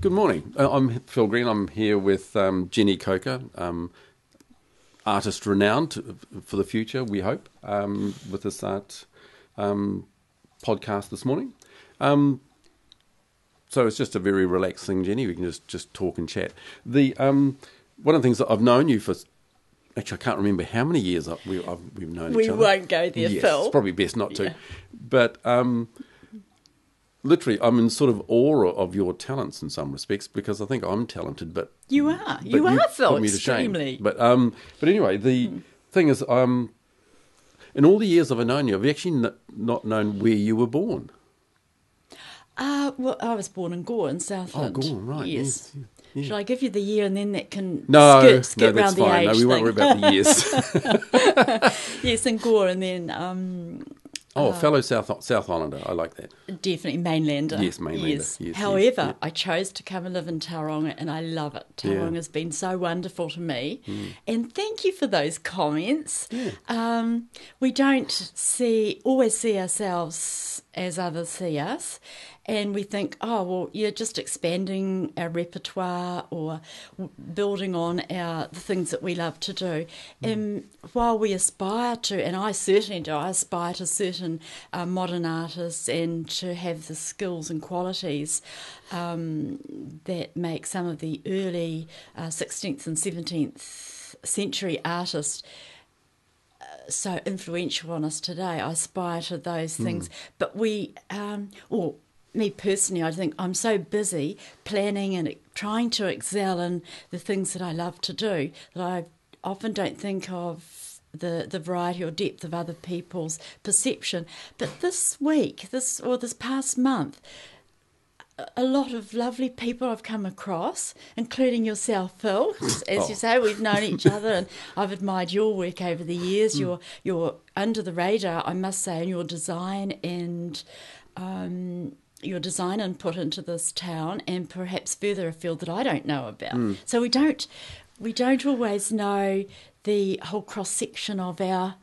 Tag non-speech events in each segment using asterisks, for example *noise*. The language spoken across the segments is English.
Good morning. Uh, I'm Phil Green. I'm here with um, Jenny Coker, um, artist renowned for the future, we hope, um, with this art um, podcast this morning. Um, so it's just a very relaxing, Jenny. We can just, just talk and chat. The um, one of the things that I've known you for. Actually, I can't remember how many years we, have known we each other. We won't go there, yes, Phil. It's probably best not to. Yeah. But literally, I'm in sort of awe of your talents in some respects because I think I'm talented, but you are, you, you are, Phil, extremely. But um, but anyway, the mm. thing is, um, in all the years I've known you, I've actually n- not known where you were born. Uh, well, I was born in Gore in Southland. Oh, Gore, right? Yes. yes yeah. Should I give you the year and then that can no, skip, skip no, the fine. age? No, we won't worry about the years. *laughs* yes, in Gore, and then um, Oh, uh, fellow South South Islander. I like that. Definitely mainlander. Yes, mainlander. Yes. yes However, yes, I chose to come and live in Tauranga, and I love it. Tauranga yeah. has been so wonderful to me, mm. and thank you for those comments. Yeah. Um, we don't see always see ourselves as others see us, and we think, oh, well, you're just expanding our repertoire or building on our the things that we love to do. Mm. And while we aspire to, and I certainly do, I aspire to certain uh, modern artists and to have the skills and qualities um, that make some of the early uh, 16th and 17th century artists uh, so influential on us today. I aspire to those things, mm. but we, um, or me personally, I think I'm so busy planning and trying to excel in the things that I love to do that I often don't think of the, the variety or depth of other people's perception. But this week, this or this past month, a lot of lovely people I've come across, including yourself, Phil. As oh. you say, we've known each *laughs* other, and I've admired your work over the years. Mm. You're you're under the radar, I must say, in your design and um, your design and put into this town and perhaps further afield that I don't know about. Mm. So we don't we don't always know the whole cross section of our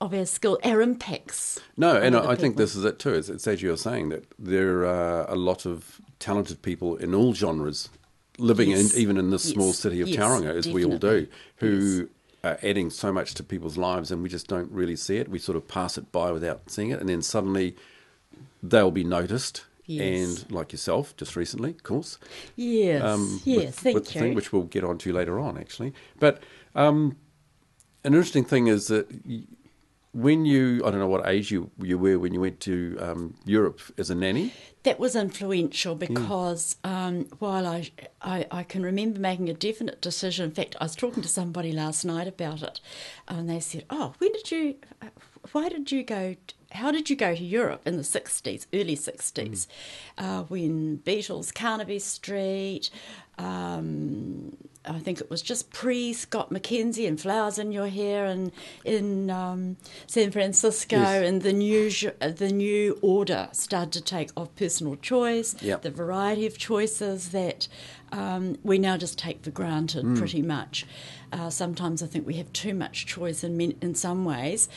of our skill, our impacts. No, and I, think this is it too. It's, it's as you're saying that there are a lot of talented people in all genres living yes. in, even in this yes. small city of yes, Tauranga, as definitely. we all do, who are adding so much to people's lives, and we just don't really see it. We sort of pass it by without seeing it, and then suddenly they'll be noticed. Yes. And like yourself, just recently, of course. Yes. Um, yes. With, thank with you. Thing, which we'll get onto later on, actually. But um, an interesting thing is that when you, I don't know what age you, you were when you went to um, Europe as a nanny. That was influential because yeah. um, while I, I, I can remember making a definite decision. In fact, I was talking to somebody last night about it, and they said, "Oh, when did you? Why did you go how did you go to Europe in the 60s, early 60s, mm. uh, when Beatles, Carnaby Street, um, I think it was just pre Scott McKenzie and Flowers in Your Hair and in um, San Francisco, yes. and the new the new order started to take of personal choice, yep. the variety of choices that um, we now just take for granted, mm. pretty much. Uh, sometimes I think we have too much choice in in some ways,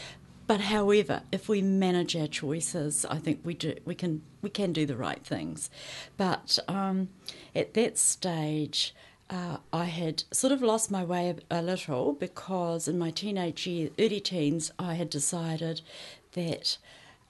but however, if we manage our choices, I think we do we can we can do the right things. But um, at that stage, uh, I had sort of lost my way a, a little because in my teenage years, early teens, I had decided that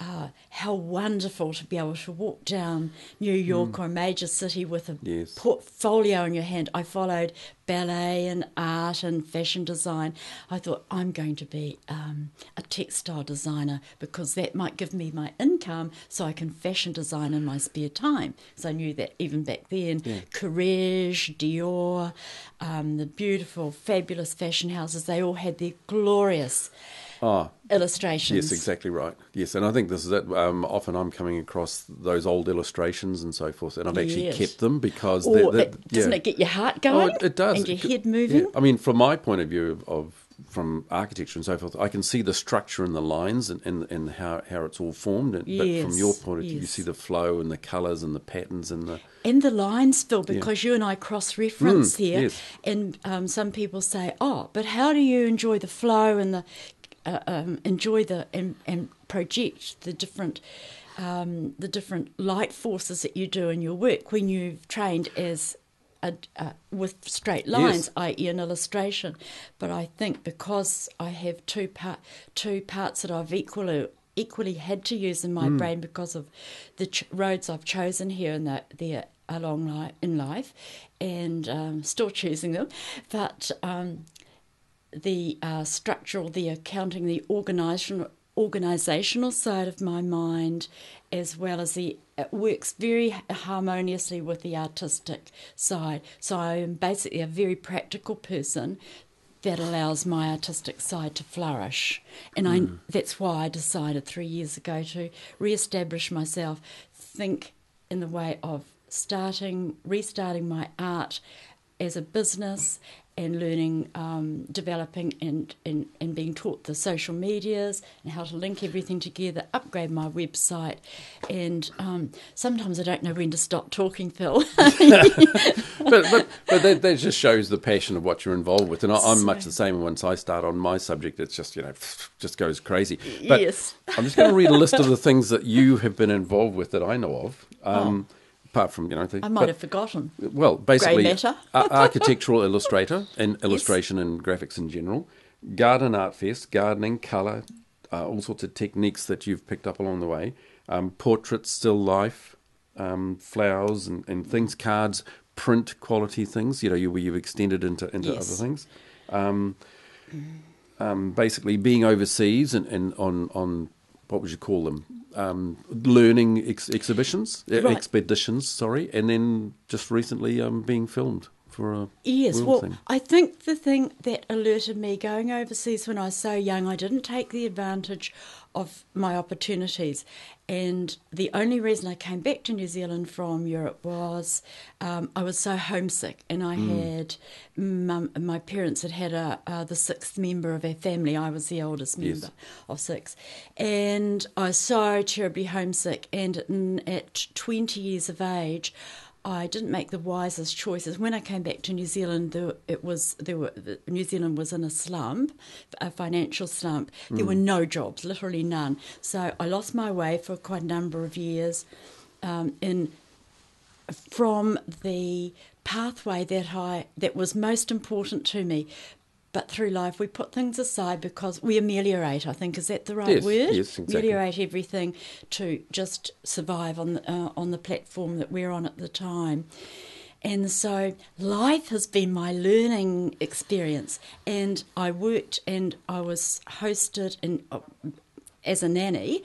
uh, how wonderful to be able to walk down New York mm. or a major city with a yes. portfolio in your hand. I followed ballet and art and fashion design. I thought I'm going to be um, a textile designer because that might give me my income so I can fashion design in my spare time. Because I knew that even back then, yeah. Courrèges, Dior, um, the beautiful, fabulous fashion houses, they all had their glorious Oh, illustrations. Yes, exactly right. Yes, and I think this is it. Um, often I'm coming across those old illustrations and so forth, and I've actually yes. kept them because or they're, they're, it, doesn't yeah. it get your heart going? Oh, it, it, does, and your head moving. Yeah. I mean, from my point of view of, of, from architecture and so forth, I can see the structure and the lines and, and, and how, how it's all formed. And, yes, but from your point of view, yes. you see the flow and the colours and the patterns and the and the lines, Phil, because yeah. you and I cross reference mm, here. Yes. And um, some people say, oh, but how do you enjoy the flow and the uh, um, enjoy the and, and project the different um, the different light forces that you do in your work when you've trained as a, uh, with straight lines, Yes. i.e., an illustration. But I think because I have two part, two parts that I've equally equally had to use in my brain because of the ch- roads I've chosen here and that there along li- in life, and um, still choosing them, but. Um, the uh, structural, the accounting, the organizational organizational side of my mind, as well as the it works very harmoniously with the artistic side. So I am basically a very practical person that allows my artistic side to flourish, and I that's why I decided three years ago to re-establish myself, think in the way of starting, restarting my art as a business and learning, um, developing and, and, and being taught the social medias and how to link everything together, upgrade my website. And um, sometimes I don't know when to stop talking, Phil. *laughs* but but, but that, that just shows the passion of what you're involved with, and I, I'm much the same. Once I start on my subject, it's just you know just goes crazy. But Yes. I'm just going to read a list of the things that you have been involved with that I know of. Um, Apart from you know, the, I might but- have forgotten. well, basically, architectural *laughs* illustrator and illustration and graphics in general, garden art fest, gardening, colour, uh, all sorts of techniques that you've picked up along the way, um, portraits, still life, um, flowers and, and things, cards, print quality things. You know, you, where you've extended into into Yes. other things. Um, um, basically, being overseas and, and on on what would you call them? Um, learning ex- exhibitions, Right. expeditions. Sorry, and then just recently um, being filmed for a Yes, well, thing. I think the thing that alerted me going overseas when I was so young, I didn't take the advantage of my opportunities. And the only reason I came back to New Zealand from Europe was um, I was so homesick, and I had mum, my parents had had a, uh, the sixth member of our family. I was the oldest Yes. member of six, and I was so terribly homesick. And at twenty years of age. I didn't make the wisest choices. When I came back to New Zealand, there, it was there were New Zealand was in a slump, a financial slump. There were no jobs, literally none. So I lost my way for quite a number of years. Um, in from the pathway that I that was most important to me. But through life, we put things aside because we ameliorate. I think is that the right Yes, word? yes, exactly. Ameliorate everything to just survive on the, uh, on the platform that we're on at the time. And so life has been my learning experience. And I worked and I was hosted in, uh, as a nanny.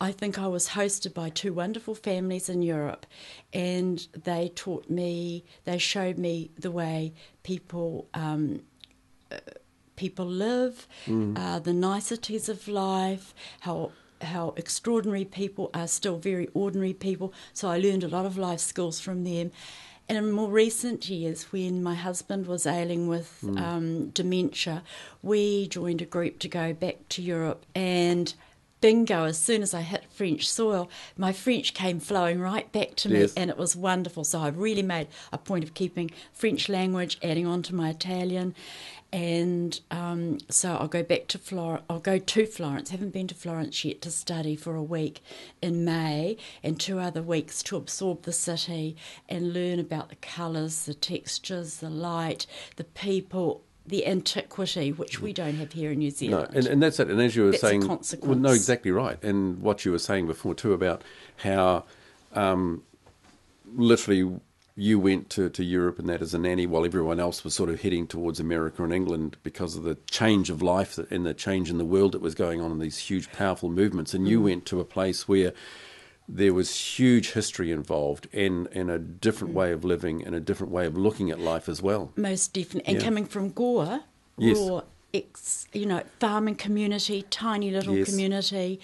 I think I was hosted by two wonderful families in Europe. And they taught me, they showed me the way people. Um, people live, uh, the niceties of life, how how extraordinary people are still very ordinary people. So I learned a lot of life skills from them. And in more recent years, when my husband was ailing with um, dementia, we joined a group to go back to Europe and. Bingo, as soon as I hit French soil, my French came flowing right back to me Yes. and it was wonderful. So I've really made a point of keeping French language, adding on to my Italian, and um, so I'll go back to Flor. I'll go to Florence. Haven't been to Florence yet to study for a week in May, and two other weeks to absorb the city and learn about the colours, the textures, the light, the people. The antiquity, which we don't have here in New No, Zealand. and, and that's it. And as you were That's saying, consequence. well, no, exactly right. And what you were saying before too about how um, literally you went to, to Europe and that as a nanny while everyone else was sort of heading towards America and England because of the change of life and the change in the world that was going on in these huge, powerful movements. And Mm. you went to a place where there was huge history involved and, and a different Mm. way of living and a different way of looking at life as well. Most definitely. And Yeah. coming from Gore, Yes. raw, ex, you know, farming community, tiny little Yes. community.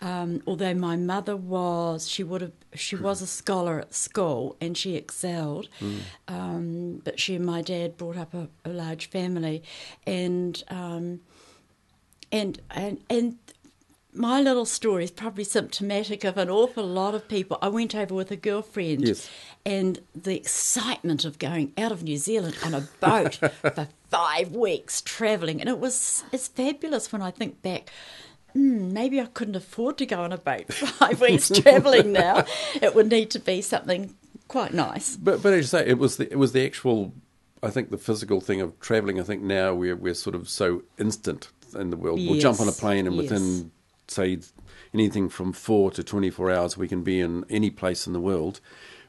Um, although my mother was, she would have, she was a scholar at school and she excelled. Mm. Um, but she and my dad brought up a, a large family, and um, and and and my little story is probably symptomatic of an awful lot of people. I went over with a girlfriend, Yes. and the excitement of going out of New Zealand on a boat *laughs* for five weeks travelling, and it was it's fabulous when I think back. mm, maybe I couldn't afford to go on a boat *laughs* five weeks travelling now. It would need to be something quite nice. But but as you say, it was the it was the actual. I think the physical thing of travelling. I think now we're we're sort of so instant in the world. We'll jump on a plane and yes. within say anything from four to twenty four hours we can be in any place in the world.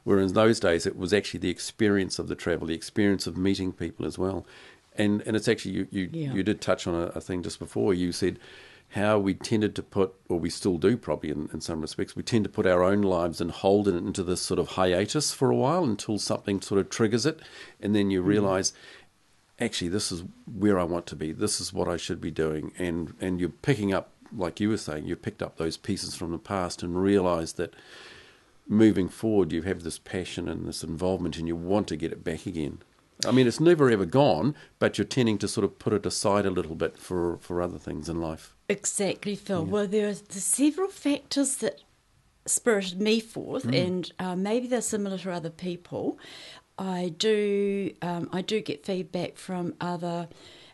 Whereas in those days it was actually the experience of the travel, the experience of meeting people as well. And and it's actually you you, Yeah. you did touch on a, a thing just before. You said how we tended to put, or we still do probably in, in some respects, we tend to put our own lives and hold it into this sort of hiatus for a while until something sort of triggers it. And then you mm. realize, actually, this is where I want to be. This is what I should be doing. And, and you're picking up, like you were saying, you picked up those pieces from the past and realize that moving forward, you have this passion and this involvement and you want to get it back again. I mean, it's never ever gone, but you're tending to sort of put it aside a little bit for, for other things in life. Exactly, Phil. Well, there are several factors that spirited me forth, and uh, maybe they're similar to other people. I do, um, I do get feedback from other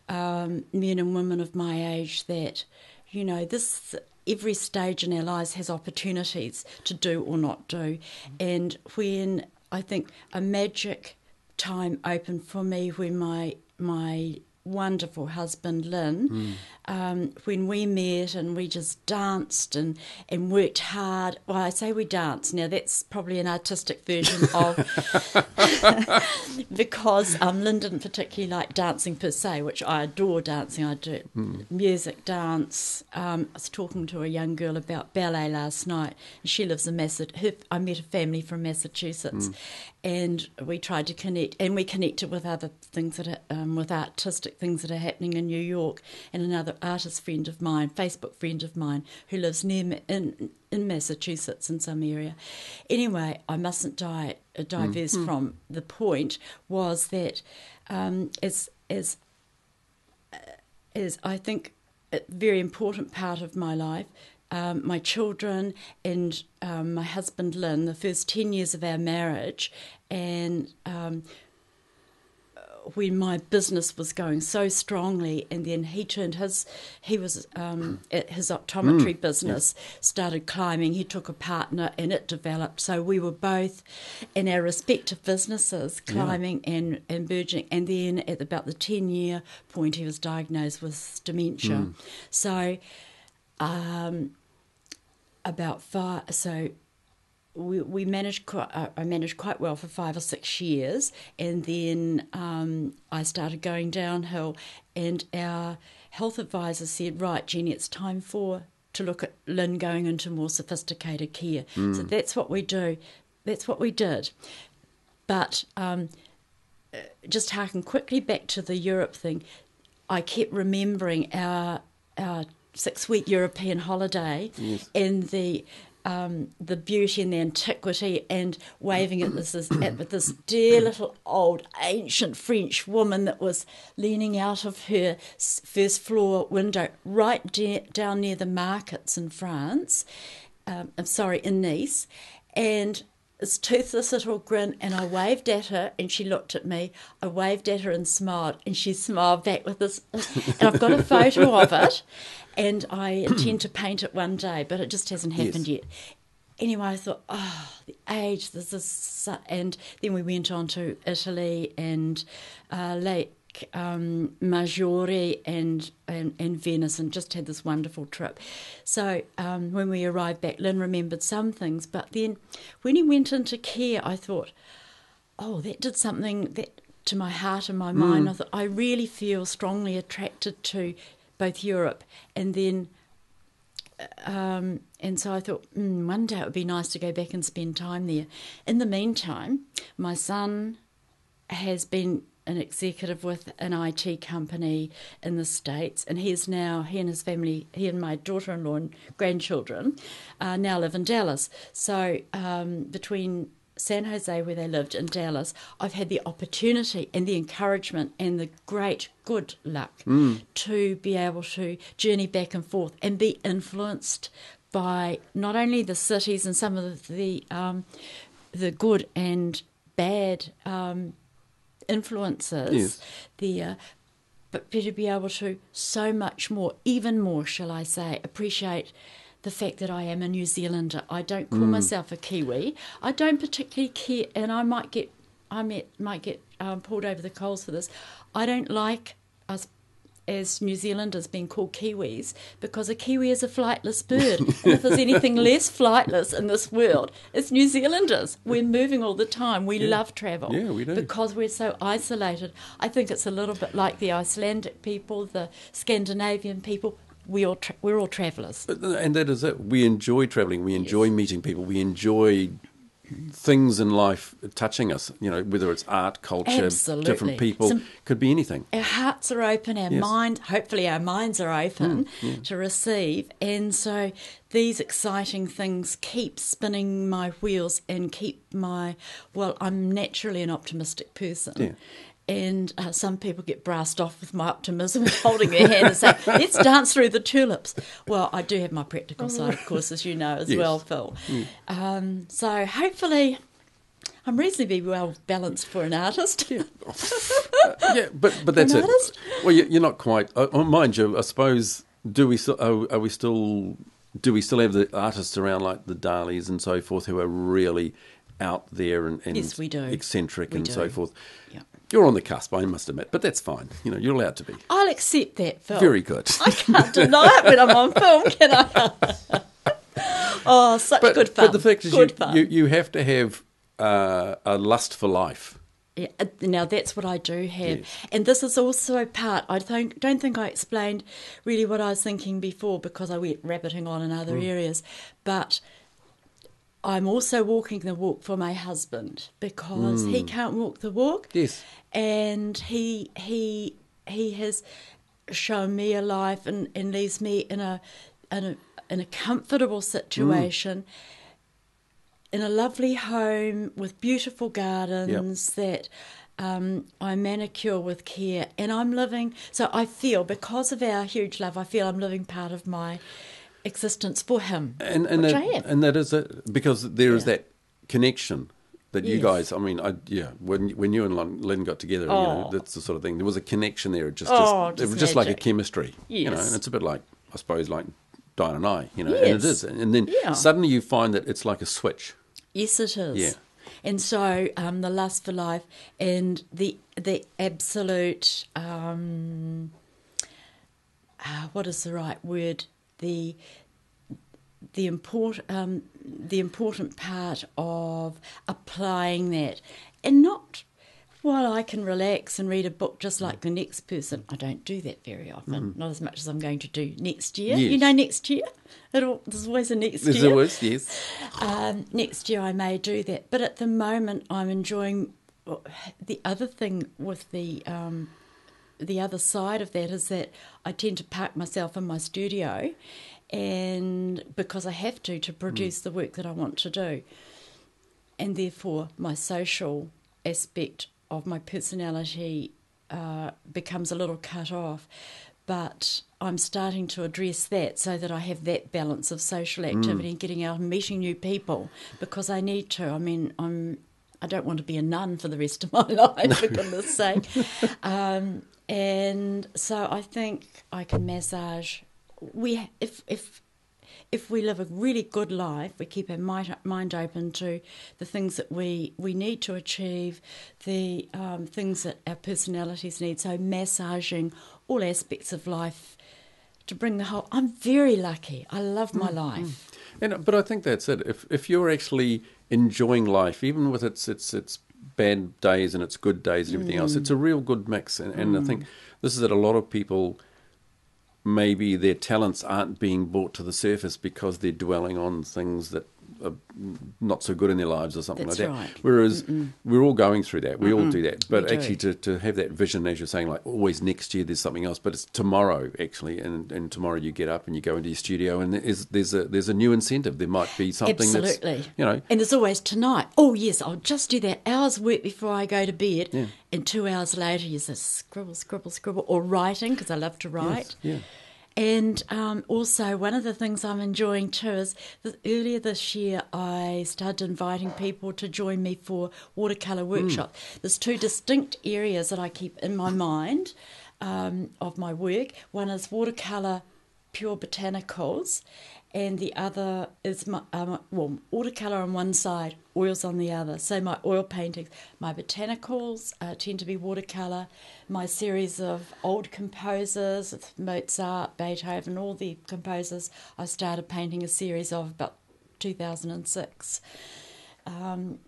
um, men and women of my age that, you know, this every stage in our lives has opportunities to do or not do, and when I think a magic time opened for me when my my wonderful husband Lynn, um, when we met and we just danced and, and worked hard. Well, I say we danced. Now that's probably an artistic version of *laughs* *laughs* because um, Lynn didn't particularly like dancing per se, which I adore dancing. I do music, dance. Um, I was talking to a young girl about ballet last night. And she lives in Massachusetts. I met a family from Massachusetts, and we tried to connect, and we connected with other things that are, um, with artistic things that are happening in New York, and another artist friend of mine, Facebook friend of mine, who lives near in in Massachusetts in some area. Anyway, I mustn't di- uh, diverse from the point. Was that um, as as is, I think, a very important part of my life. Um, my children and um, my husband Lynn, the first 10 years of our marriage, and um, when my business was going so strongly, and then he turned his, he was um, at his optometry business started climbing. He took a partner, and it developed. So we were both in our respective businesses climbing and and burgeoning. And then at about the ten year point, he was diagnosed with dementia. So. Um, about five, so we, we managed quite, uh, I managed quite well for five or six years, and then um, I started going downhill. And our health advisor said, "Right, Jenny, it's time for to look at Lynn going into more sophisticated care." So that's what we do. That's what we did. But um, uh, just harking quickly back to the Europe thing, I kept remembering our our six week European holiday and the um, the beauty and the antiquity and waving at this at this dear little old ancient French woman that was leaning out of her first floor window right de- down near the markets in France. Um, I'm sorry, in Nice, and this toothless little grin, and I waved at her, and she looked at me. I waved at her and smiled, and she *laughs* smiled back with this. And I've got a photo of it, and I *clears throat* intend to paint it one day, but it just hasn't happened yet. Anyway, I thought, oh, the age, this is, so, and then we went on to Italy and uh, Lake um, Maggiore and, and and Venice, and just had this wonderful trip. So um, when we arrived back, Lynn remembered some things, but then when he went into care, I thought, oh, that did something that to my heart and my mind. I thought I really feel strongly attracted to both Europe and then. Um, and so I thought, mm, one day it would be nice to go back and spend time there. In the meantime, my son has been an executive with an IT company in the States, and he is now, he and his family, he and my daughter in law and grandchildren, uh, now live in Dallas. So um, between San Jose, where they lived, and Dallas, I've had the opportunity and the encouragement and the great good luck to be able to journey back and forth and be influenced by not only the cities and some of the um, the good and bad um, influences Yes. there, but to be able to so much more, even more, shall I say, appreciate the fact that I am a New Zealander. I don't call myself a Kiwi. I don't particularly care, and I might get, I might, might get um, pulled over the coals for this. I don't like us as New Zealanders being called Kiwis because a Kiwi is a flightless bird. and if there's anything *laughs* less flightless in this world, it's New Zealanders. We're moving all the time. We love travel. Yeah, we do. Because we're so isolated. I think it's a little bit like the Icelandic people, the Scandinavian people. We all tra- we're all travellers. And that is it. We enjoy traveling. We enjoy meeting people. We enjoy things in life touching us. You know, whether it's art, culture, Absolutely. different people, Some- could be anything. our hearts are open, our Yes. mind, hopefully our minds are open Hmm, to receive. And so these exciting things keep spinning my wheels and keep my, well, I'm naturally an optimistic person. Yeah. And uh, some people get brassed off with my optimism, *laughs* holding their hand and saying, let's dance through the tulips. Well, I do have my practical side, of course, as you know as *laughs* Yes. well, Phil. Um, so hopefully I'm reasonably well balanced for an artist. yeah, *laughs* but but that's it. Well, you- you're not quite. Uh, oh, mind you, I suppose. Do we? Are, are we still? Do we still have the artists around like the Dalis and so forth who are really out there and, and Yes, we do. eccentric We and so forth? Yeah. You're on the cusp, I must admit, but that's fine. You know, you're allowed to be. I'll accept that, Phil. Very good. I can't deny it when I'm on film, can I? *laughs* oh, such but, good fun. but the fact is, you, you you have to have uh, a lust for life. Yeah, uh, now that's what I do have, Yes. and this is also part. I don't don't think I explained really what I was thinking before because I went rabbiting on in other Mm. areas, but. I'm also walking the walk for my husband because he can't walk the walk. Mm. Yes. and he he he has shown me a life and, and leaves me in a in a in a comfortable situation in a lovely home with beautiful gardens that um, I manicure with care and I'm living so I feel because of our huge love I feel I'm living part of my existence for him and and that, and that is it because there is Yeah. that connection that you guys. I mean, I, yeah, when when you and Lynn got together, you know, Oh. that's the sort of thing. There was a connection there. It just, Oh, just, it was just like a chemistry, you know. Yes. And it's a bit like, I suppose, like Diane and I, you know. And it Yes. is, and then Yeah. suddenly you find that it's like a switch. Yes, it is. Yeah. And so um, the lust for life and the the absolute um, uh, what is the right word the the import um, the important part of applying that and not while I can relax and read a book just like the next person, I don't do that very often. Not as much as I'm going to do next year. You Mm. Know, next year, It'll, there's always a next There's year. always yes, Um, next year I may do that, but at the moment I'm enjoying. The other thing with the um, the other side of that is that I tend to park myself in my studio, and because I have to to produce the work that I want to do, and therefore my social aspect of my personality uh, becomes a little cut off. But I'm starting to address that so that I have that balance of social activity and getting out and meeting new people because I need to. I mean, I'm I don't want to be a nun for the rest of my *laughs* life, for goodness sake. *laughs* Um, and so I think I can massage. We if if if we live a really good life, we keep our mind, mind open to the things that we, we need to achieve, the um, things that our personalities need. So, massaging all aspects of life to bring the whole. I'm very lucky. I love my life. and but I think that's it. If if you're actually enjoying life, even with its its its bad days and its good days and everything else, it's a mm. real good mix. And, and I think mm. this is that a lot of people maybe their talents aren't being brought to the surface because they're dwelling on things that are not so good in their lives or something That's like that. right. Whereas we're all going through that. We all do that. But actually, to, to have that vision, as you're saying, like always next year there's something else, but it's tomorrow actually, and, and tomorrow you get up and you go into your studio and there's there's a there's a new incentive. There might be something Absolutely. that's you know And there's always tonight. Oh, yes, I'll just do that hour's work before I go to bed. Yeah. And two hours later, you say scribble, scribble, scribble, or writing, because I love to write. yeah. And um, also, one of the things I'm enjoying too is that earlier this year I started inviting people to join me for watercolour workshops. There's two distinct areas that I keep in my mind. um, of my work. One is watercolor pure botanicals, and the other is my um, well watercolor on one side, oils on the other. So my oil paintings, my botanicals uh, tend to be watercolor. My series of old composers, Mozart, Beethoven, all the composers, I started painting a series of about 2006. Um,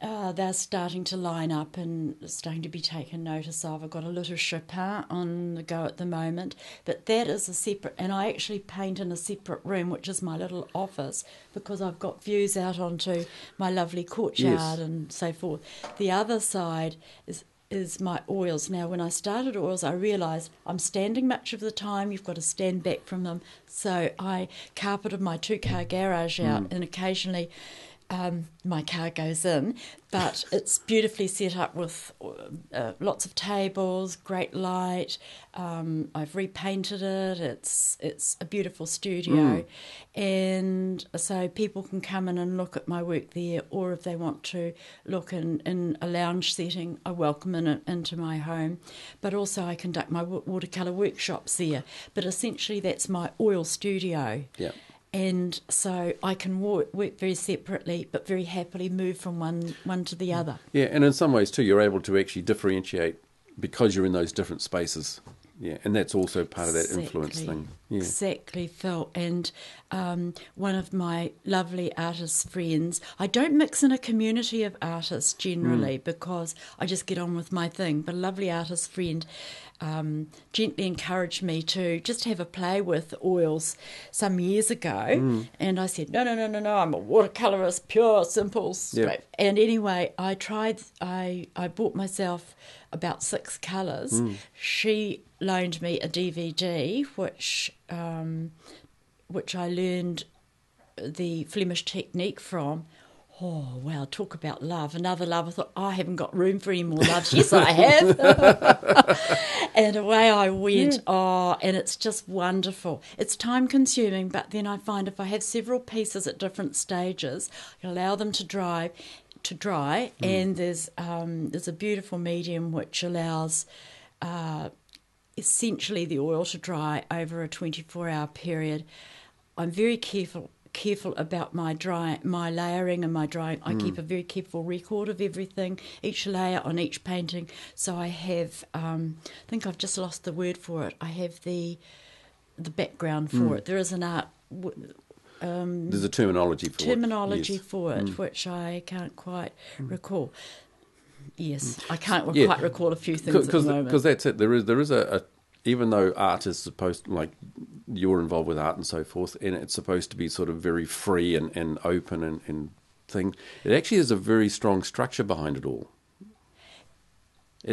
uh, they're starting to line up and starting to be taken notice of. I've got a little Chopin on the go at the moment, but that is a separate, and I actually paint in a separate room, which is my little office, because I've got views out onto my lovely courtyard yes. and so forth. The other side is is my oils. Now, when I started oils, I realised I'm standing much of the time. You've got to stand back from them. So I carpeted my two car garage out, mm. and occasionally um, my car goes in, but it's beautifully set up with uh, lots of tables, great light. Um, I've repainted it. It's it's a beautiful studio, mm. and so people can come in and look at my work there, or if they want to look in, in a lounge setting, I welcome in into my home. But also, I conduct my watercolor workshops there. But essentially, that's my oil studio. Yeah and so I can work, work, very separately, but very happily move from one one to the other. Yeah, and in some ways too, you're able to actually differentiate because you're in those different spaces. Yeah, and that's also part of that influence thing. Yeah. Exactly, Phil. And um, one of my lovely artist friends, I don't mix in a community of artists generally mm. because I just get on with my thing. But a lovely artist friend um, gently encouraged me to just have a play with oils some years ago. Mm. And I said, no, no, no, no, no, I'm a watercolorist, pure, simple, straight. Yep. And anyway, I tried, I, I bought myself about six colours. Mm. She loaned me a DVD, which, um, which I learned the Flemish technique from. Oh, wow, talk about love. Another love. I thought, oh, I haven't got room for any more loves. yes, I have. *laughs* and away I went. Yeah. Oh, and it's just wonderful. It's time consuming, but then I find if I have several pieces at different stages, I allow them to dry, to dry, mm. and there's um, there's a beautiful medium which allows uh, essentially the oil to dry over a 24 hour period. I'm very careful careful about my dry my layering and my drying. I mm. keep a very careful record of everything, each layer on each painting. So I have, um, I think I've just lost the word for it. I have the the background for mm. it. There is an art. Um, There's a terminology for terminology it. Yes. for it, mm. which I can't quite mm. recall. Yes, I can't yeah. quite recall a few things because that's it. There is there is a, a even though art is supposed like you're involved with art and so forth, and it's supposed to be sort of very free and, and open and, and thing, it actually has a very strong structure behind it all.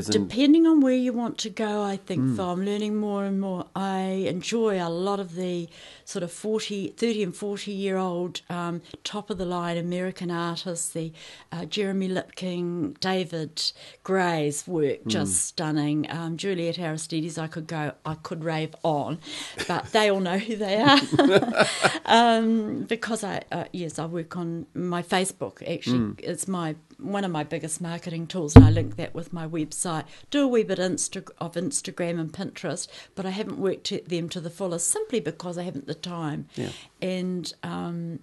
Depending on where you want to go, I think, mm. I'm learning more and more. I enjoy a lot of the sort of 40, 30 and 40 year old um, top of the line American artists, the uh, Jeremy Lipking, David Gray's work, mm. just stunning. Um, Juliet Aristides, I could go, I could rave on, but they all know who they are. *laughs* um, because I, uh, yes, I work on my Facebook, actually, mm. it's my one of my biggest marketing tools, and I link that with my website. Do a wee bit Insta- of Instagram and Pinterest, but I haven't worked them to the fullest simply because I haven't the time. Yeah. And um,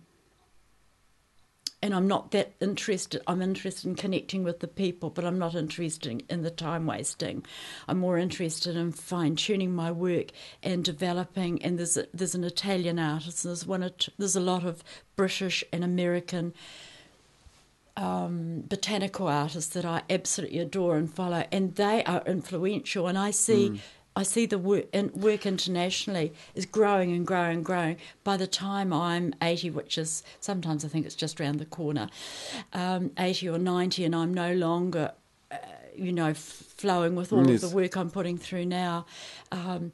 and I'm not that interested. I'm interested in connecting with the people, but I'm not interested in the time wasting. I'm more interested in fine tuning my work and developing. And there's a, there's an Italian artist. There's one. There's a lot of British and American um, botanical artists that I absolutely adore and follow, and they are influential. And I see, mm. I see the work, work internationally is growing and growing and growing. By the time I'm 80, which is sometimes I think it's just around the corner, um, 80 or 90, and I'm no longer, uh, you know, f- flowing with all yes. of the work I'm putting through now. Um,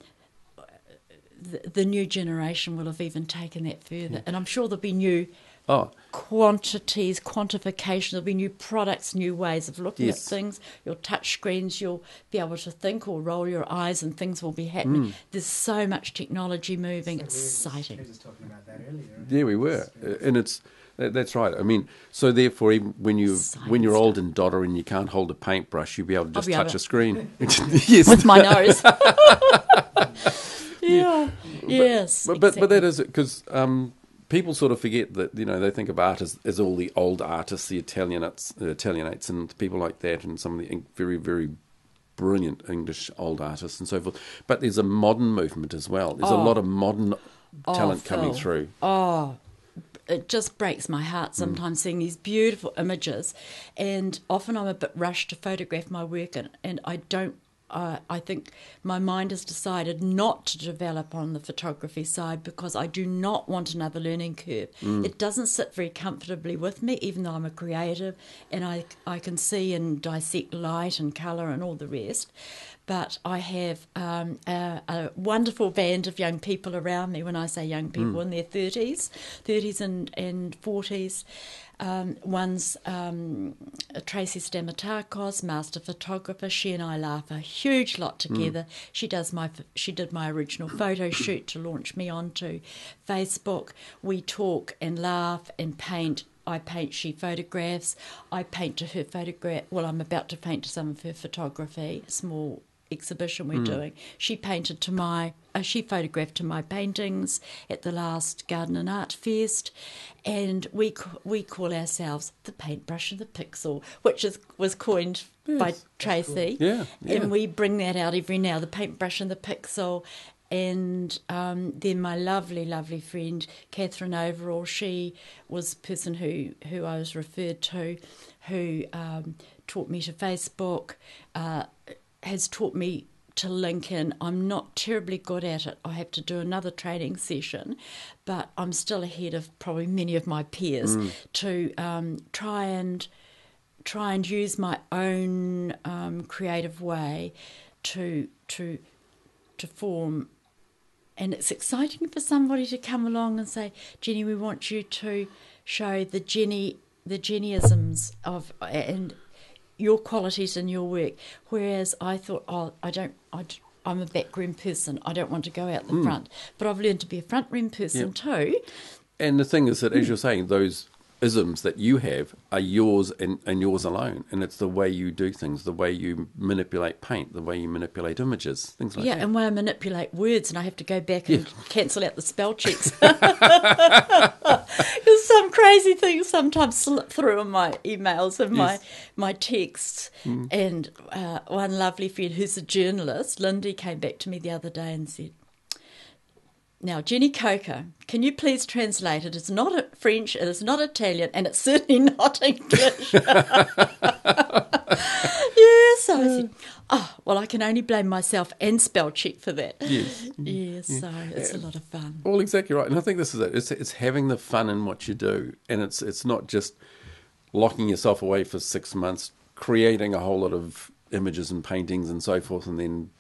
the, the, new generation will have even taken that further, yeah. and I'm sure there'll be new Oh. Quantities, quantification. There'll be new products, new ways of looking yes. at things. Your touch screens, you'll be able to think or roll your eyes, and things will be happening. Mm. There's so much technology moving. So it's exciting. We just talking about that earlier. Yeah, we were, and it's that's right. I mean, so therefore, even when you when you're Science old and dodder and you can't hold a paintbrush, you'll be able to just touch to- a screen. *laughs* *laughs* yes, with my nose. *laughs* yeah. Yes. but but, but that exactly. is it because um, people sort of forget that you know they think of art as, as all the old artists, the Italianates, the Italianates, and people like that, and some of the very very brilliant English old artists and so forth. But there's a modern movement as well. There's a Oh. lot of modern talent coming through. Oh, it just breaks my Mm. heart sometimes seeing these beautiful images, and often I'm a bit rushed to photograph my work, and, and I don't. Uh, I think my mind has decided not to develop on the photography side because I do not want another learning curve. Mm. It doesn't sit very comfortably with me, even though I'm a creative and I, I can see and dissect light and colour and all the rest. But I have um, a, a wonderful band of young people around me. When I say young people, in their thirties, thirties and and forties. Um, one's um, Tracy Stamatakos, master photographer. She and I laugh a huge lot together. She does my she did my original photo shoot to launch me onto Facebook. We talk and laugh and paint I paint, she photographs. I paint to her photograph. Well, I'm about to paint to some of her photography, small exhibition we're doing. She painted to my, uh, she photographed to my paintings at the last Garden and Art Fest, and we we call ourselves the paintbrush and the pixel, which is was coined by Tracy. Yeah, yeah. and we bring that out every now. The paintbrush and the pixel, and um, then my lovely, lovely friend Catherine Overall. She was the person who who I was referred to, who um, taught me to Facebook, uh, has taught me to link in. I'm not terribly good at it. I have to do another training session, but I'm still ahead of probably many of my peers to um, try and try and use my own um, creative way to to to form. And it's exciting for somebody to come along and say, Jenny, we want you to show the Jenny the Jennyisms of and your qualities in your work. Whereas I thought, oh, I don't, I, I'm a backroom person. I don't want to go out the hmm. front. But I've learned to be a front room person Yep. too. And the thing is that, as you're saying, those isms that you have are yours and, and yours alone. And it's the way you do things, the way you manipulate paint, the way you manipulate images, things like yeah, that. Yeah, and when I manipulate words, and I have to go back and *laughs* cancel out the spell checks. *laughs* Because some crazy things sometimes slip through in my emails and my my texts. Mm. And uh, one lovely friend who's a journalist, Lindy, came back to me the other day and said, now, Jenny Coker, can you please translate it? It's not French, it is not Italian, and it's *laughs* certainly not English. *laughs* yes, so I said, oh, well, I can only blame myself and spell check for that. Yes. Mm-hmm. Yes, so mm-hmm. it's a lot of fun. Well, exactly right, and I think this is it. It's, it's having the fun in what you do, and it's it's not just locking yourself away for six months, creating a whole lot of images and paintings and so forth, and then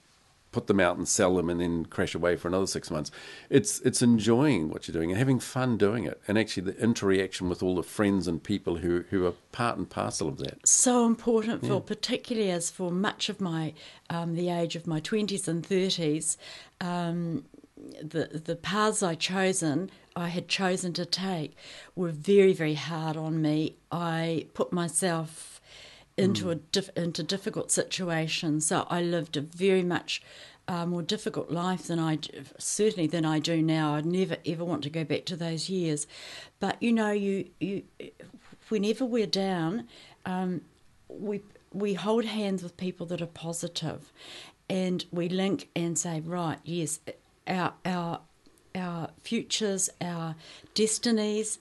put them out and sell them, and then crash away for another six months. It's it's enjoying what you're doing and having fun doing it, and actually the interaction with all the friends and people who who are part and parcel of that. so important, Phil, particularly as for much of my um, the age of my twenties and thirties, um, the the paths I chosen I had chosen to take were very very hard on me. I put myself into a dif- into difficult situations, so I lived a very much. Uh, more difficult life than I d- certainly than I do now. I'd never ever want to go back to those years, but you know, you you whenever we're down, um, we we hold hands with people that are positive, and we link and say, right, yes, our our our futures, our destinies.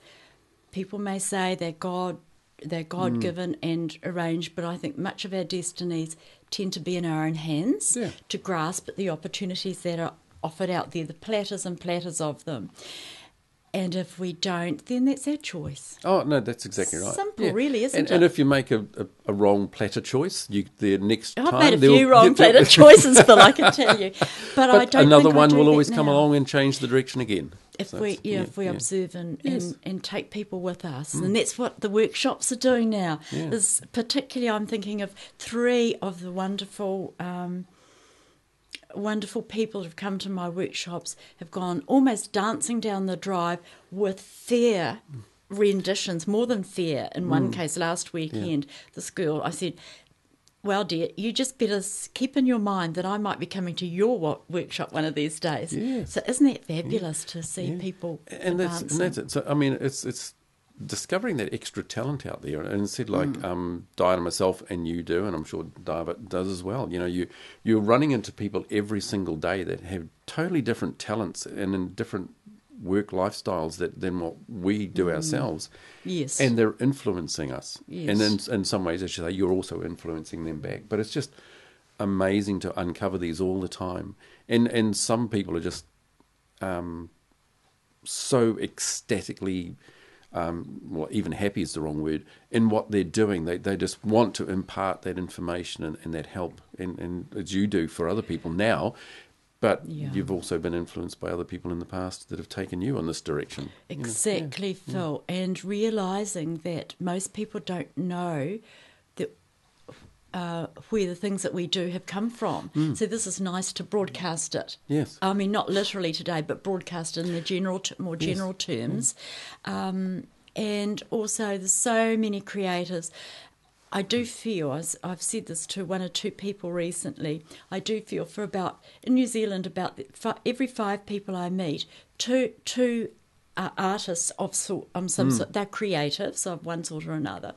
People may say they're God, they're God mm. given and arranged, but I think much of our destinies tend to be in our own hands Yeah. to grasp at the opportunities that are offered out there, the platters and platters of them. And if we don't, then that's our choice. Oh no, that's exactly right. Simple, really, isn't and, it? And if you make a, a, a wrong platter choice, you the next I've time made a few wrong platter *laughs* choices, Phil, I can tell you. But, I don't another one do will always come along and change the direction again. if So we it's- yeah, if we yeah. observe and, Yes. Mm. and, and take people with us and that's what the workshops are doing now Yeah. is particularly i'm thinking of three of the wonderful um, wonderful people who've come to my workshops have gone almost dancing down the drive with their renditions, more than fair. In one mm. case, last weekend, this girl, I said, well, dear, you just better keep in your mind that I might be coming to your workshop one of these days. Yes. So, isn't that fabulous to see people and that's and that's it. So I mean, it's it's discovering that extra talent out there, and instead, like Mm. um, Diana, myself, and you do, and I'm sure David does as well. You know, you you're running into people every single day that have totally different talents and in different work lifestyles that than what we do ourselves. Mm. Yes. and they're influencing us. And then in some ways, as you say, you're also influencing them back. But it's just amazing to uncover these all the time. And and some people are just um, so ecstatically, um, well, even happy is the wrong word, in what they're doing. They they just want to impart that information and, and that help, and, and as you do for other people now. But Yeah. you've also been influenced by other people in the past that have taken you on this direction. you know. Exactly, Phil. And realizing that most people don't know that uh, where the things that we do have come from. So this is nice to broadcast it. Yes. I mean, not literally today, but broadcast in the general, t- more general terms. Um, and also, there's so many creators. I do feel, as I've said this to one or two people recently, I do feel for about, in New Zealand, about every five people I meet, two, two are artists of sort, um, some sort, they're creatives of one sort or another.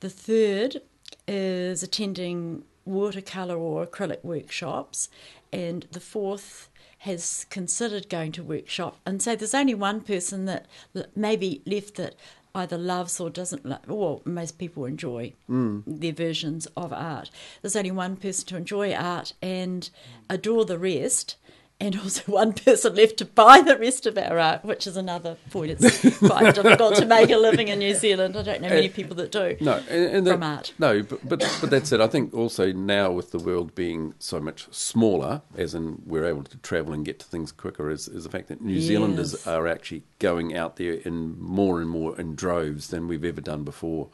The third is attending watercolour or acrylic workshops, and the fourth has considered going to workshop. And so there's only one person that maybe left that either loves or doesn't love, well, most people enjoy mm. their versions of art. There's only one person to enjoy art and adore the rest. And also *laughs* one person left to buy the rest of our art, which is another point. It's quite *laughs* difficult to make a living in New Zealand. I don't know many eh, people that do. No, and, and From that- art. No, but, but but that's it. I think also now with the world being so much smaller, as in we're able to travel and get to things quicker, is, is the fact that New Zealanders are actually going out there in more and more in droves than we've ever done before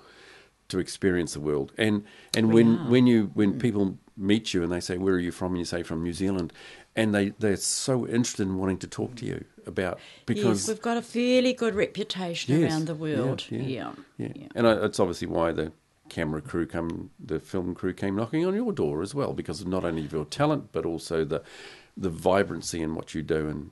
to experience the world. And and We when are. when you when mm. people meet you and they say where are you from and you say from New Zealand, and they they're so interested in wanting to talk to you about because yes, we've got a fairly good reputation Yes, around the world. Yeah, Yeah, yeah. yeah. And I, it's obviously why the camera crew come, the film crew came knocking on your door as well, because of not only of your talent but also the the vibrancy in what you do and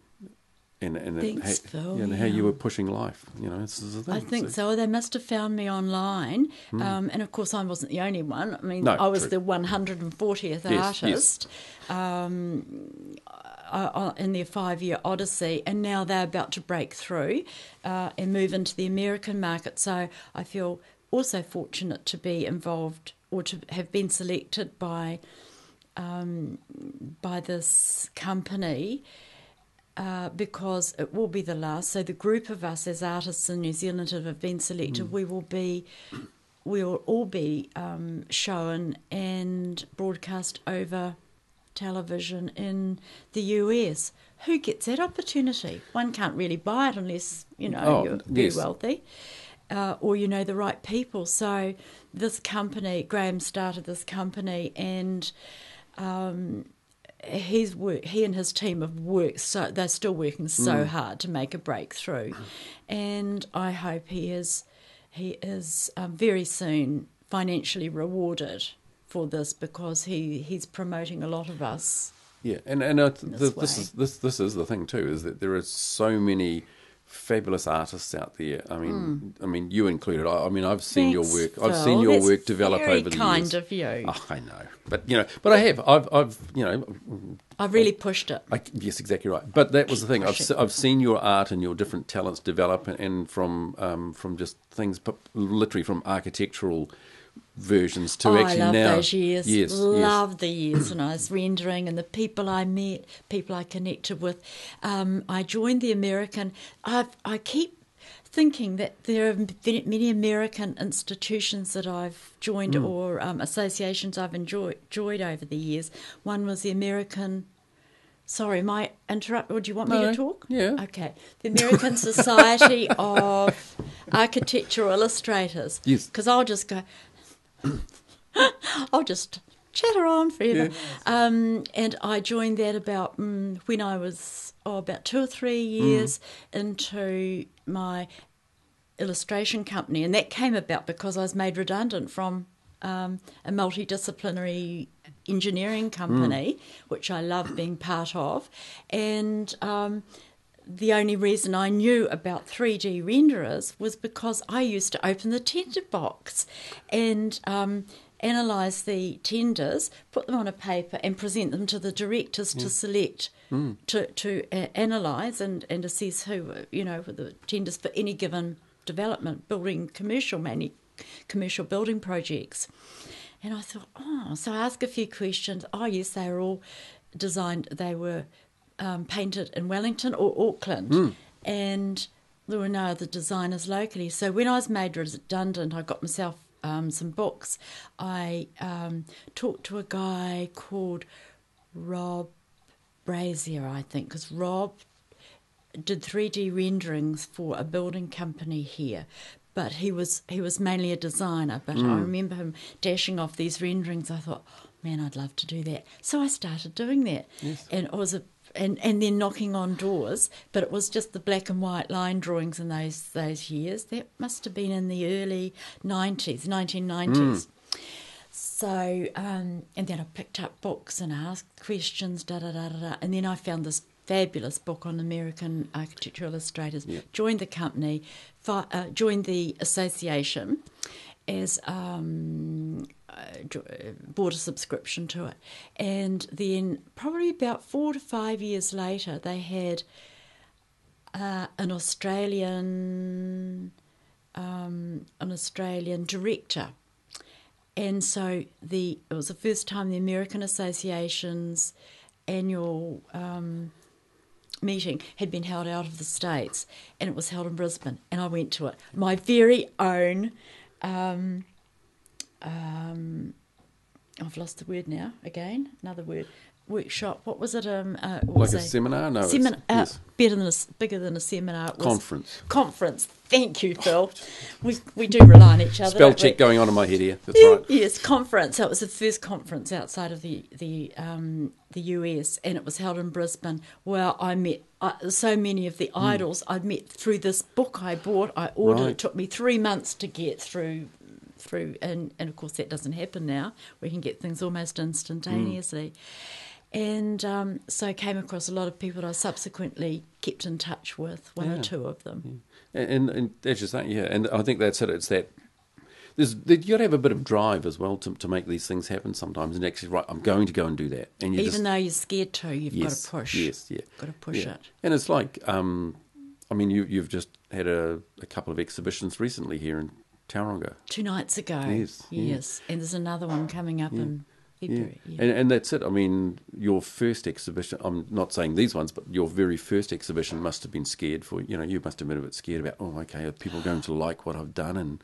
and and, Thanks, how, Phil, yeah, and how you were pushing life. You know, this is the thing. I think so. They must have found me online, um, and of course, I wasn't the only one. I mean. No, I was true. the 140th yes. artist um, uh, uh, in their five-year odyssey, and now they're about to break through uh, and move into the American market. So I feel also fortunate to be involved or to have been selected by um, by this company uh, because it will be the last. So the group of us as artists in New Zealand that have been selected, we will be, we will all be um, shown and broadcast over television in the US. Who gets that opportunity? One can't really buy it unless you know Oh, you're very yes. wealthy. Uh, or you know the right people. So this company, Graham started this company, and um, he's work, he and his team have worked so they're still working so hard to make a breakthrough, and I hope he is he is um, very soon financially rewarded for this because he he's promoting a lot of us. Yeah, and and uh, this this, this is this this is the thing too is that there are so many fabulous artists out there. I mean, I mean you included. I, I mean, I've seen. Thanks, your work. I've Phil. seen your That's work develop very over the kind years. of you. Oh, I know, but you know, but I have. I've I've you know. I've really pushed it. I, yes, exactly right. But that was the thing. I've se- I've seen your art and your different talents develop, and, and from um, from just things, but literally from architectural versions to oh, I love now. those years. Yes, yes. love the years when I was rendering and the people I met, people I connected with. Um, I joined the American. I've, I keep thinking that there are many many American institutions that I've joined Hmm. or um, associations I've enjoyed, enjoyed over the years. One was the American. Sorry, my interrupt. Or do you want me to talk? yeah. Okay. The American Society *laughs* of Architectural Illustrators. Yes. Because I'll just go. *coughs* I'll just chatter on forever. Um, and I joined that about mm, when I was oh, about two or three years into my illustration company, and that came about because I was made redundant from um, a multidisciplinary engineering company, which I love being part of, and um, the only reason I knew about 3D renderers was because I used to open the tender box and um, analyse the tenders, put them on a paper, and present them to the directors to select, mm. to, to uh, analyse and, and assess who, you know, the tenders for any given development, building commercial many commercial building projects. And I thought, oh, so I asked a few questions. Oh, yes, they were all designed, they were um, painted in Wellington or Auckland, mm. and there were no other designers locally. So when I was made redundant, I got myself um, some books. I um, talked to a guy called Rob Brazier, I think, because Rob did 3D renderings for a building company here. But he was he was mainly a designer. But mm. I remember him dashing off these renderings. I thought, man, I'd love to do that. So I started doing that, yes. and it was a and and then knocking on doors. But it was just the black and white line drawings in those those years. That must have been in the early nineties, nineteen nineties. So um, and then I picked up books and asked questions, da da da da da. And then I found this fabulous book on American architecture illustrators. Yep. Joined the company, fi- uh, joined the association as um, uh, bought a subscription to it. And then, probably about four to five years later, they had uh, an Australian um, an Australian director. And so the it was the first time the American Association's annual um, meeting had been held out of the States, and it was held in Brisbane, and I went to it. My very own um, um, I've lost the word now. Again, another word. Workshop. What was it? Um, uh, like a, a, seminar? No, seminar. Uh, yes. Better than a, bigger than a seminar. conference. Conference. Thank you, Phil. we we do rely on each other. Spell check going on in my head here. That's right. Yes, conference. It was the first conference outside of the the um, the US, and it was held in Brisbane. where I met uh, so many of the mm. idols I'd met through this book I bought. I ordered. Right. It took me three months to get through through, and, and of course that doesn't happen now. We can get things almost instantaneously. Mm. And um, so I came across a lot of people that I subsequently kept in touch with, one yeah. or two of them. Yeah. And, and as you say, yeah, and I think that's it. It's that there's you got to have a bit of drive as well to to make these things happen sometimes. And actually, right, I'm going to go and do that. And even just, though you're scared to, you've yes, got to push. Yes, yeah, got to push yeah. it. And it's like, um, I mean, you you've just had a, a couple of exhibitions recently here in Tauranga. Two nights ago. Yes. Yes. Yeah. And there's another one coming up yeah. in February. Yeah. And, and that's it. I mean, your first exhibition, I'm not saying these ones, but your very first exhibition must have been scared for, you know, you must have been a bit scared about, oh, okay, are people going to like what I've done? And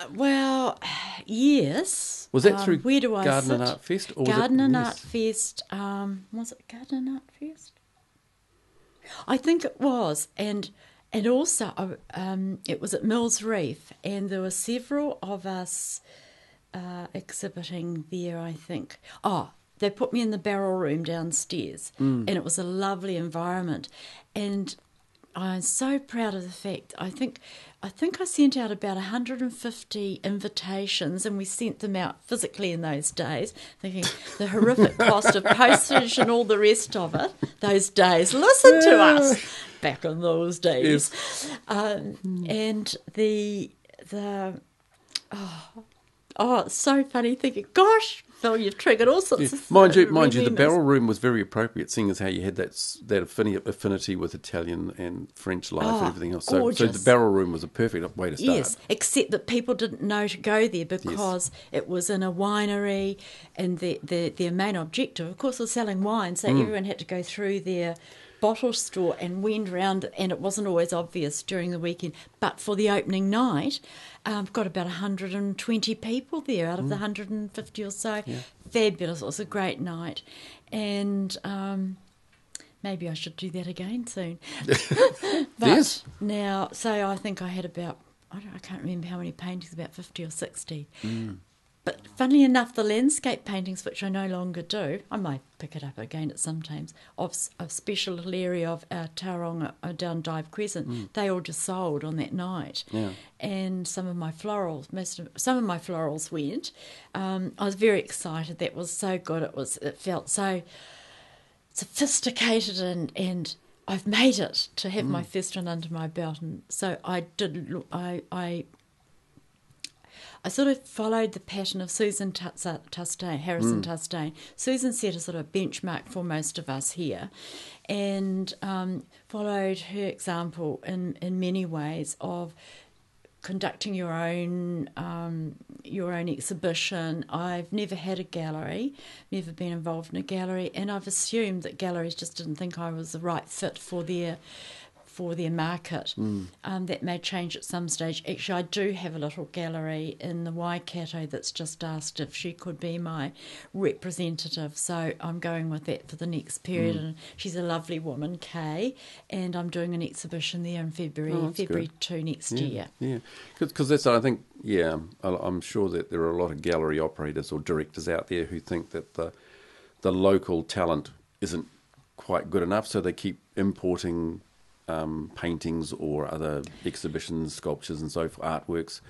uh, Well, yes. Was that um, through where do I Garden sit? and Art Fest? Or Garden and yes. Art Fest. Um, was it Garden and Art Fest? I think it was. And and also, uh, um, it was at Mills Reef, and there were several of us uh, exhibiting there, I think. Oh, they put me in the barrel room downstairs, mm. and it was a lovely environment. And I'm so proud of the fact. I think, I think I sent out about 150 invitations, and we sent them out physically in those days, thinking the horrific *laughs* cost of postage and all the rest of it. Those days, listen to us back in those days. Yes. Um, and the the oh, oh, it's so funny thinking, gosh, Phil, you've triggered all sorts yeah. of mind you, *laughs* mind you, the barrel room was very appropriate, seeing as how you had that that affinity with Italian and French life oh, and everything else. So, so, the barrel room was a perfect way to start. Yes, except that people didn't know to go there because yes. it was in a winery, and the, the their main objective, of course, was selling wine. So mm. everyone had to go through their bottle store and went round, and it wasn't always obvious during the weekend. But for the opening night, um, got about 120 people there out of mm. the 150 or so. Yeah. Fabulous. It was a great night. And um, maybe I should do that again soon. *laughs* but yes. now, so I think I had about, I, I, can't remember how many paintings, about 50 or 60. Mm. But funnily enough, the landscape paintings, which I no longer do, I might pick it up again at sometimes, of s- a special little area of our Tauranga uh, down Dive Crescent, they all just sold on that night. Yeah. And some of my florals, most of some of my florals went. Um, I was very excited. That was so good. It was. It felt so sophisticated and and I've made it to have my first one under my belt and so I did I I I sort of followed the pattern of Susan Tustain, Harrison Tustain. Susan set a sort of benchmark for most of us here, and um, followed her example in, in many ways of conducting your own um, your own exhibition. I've never had a gallery, never been involved in a gallery, and I've assumed that galleries just didn't think I was the right fit for their for their market. Um, that may change at some stage. Actually, I do have a little gallery in the Waikato that's just asked if she could be my representative. So I'm going with that for the next period. And she's a lovely woman, Kay, and I'm doing an exhibition there in February, Oh, February good. 2 next Yeah, year. yeah, because that's I think yeah, I'm sure that there are a lot of gallery operators or directors out there who think that the the local talent isn't quite good enough, so they keep importing um, paintings or other exhibitions, sculptures, and so forth, artworks.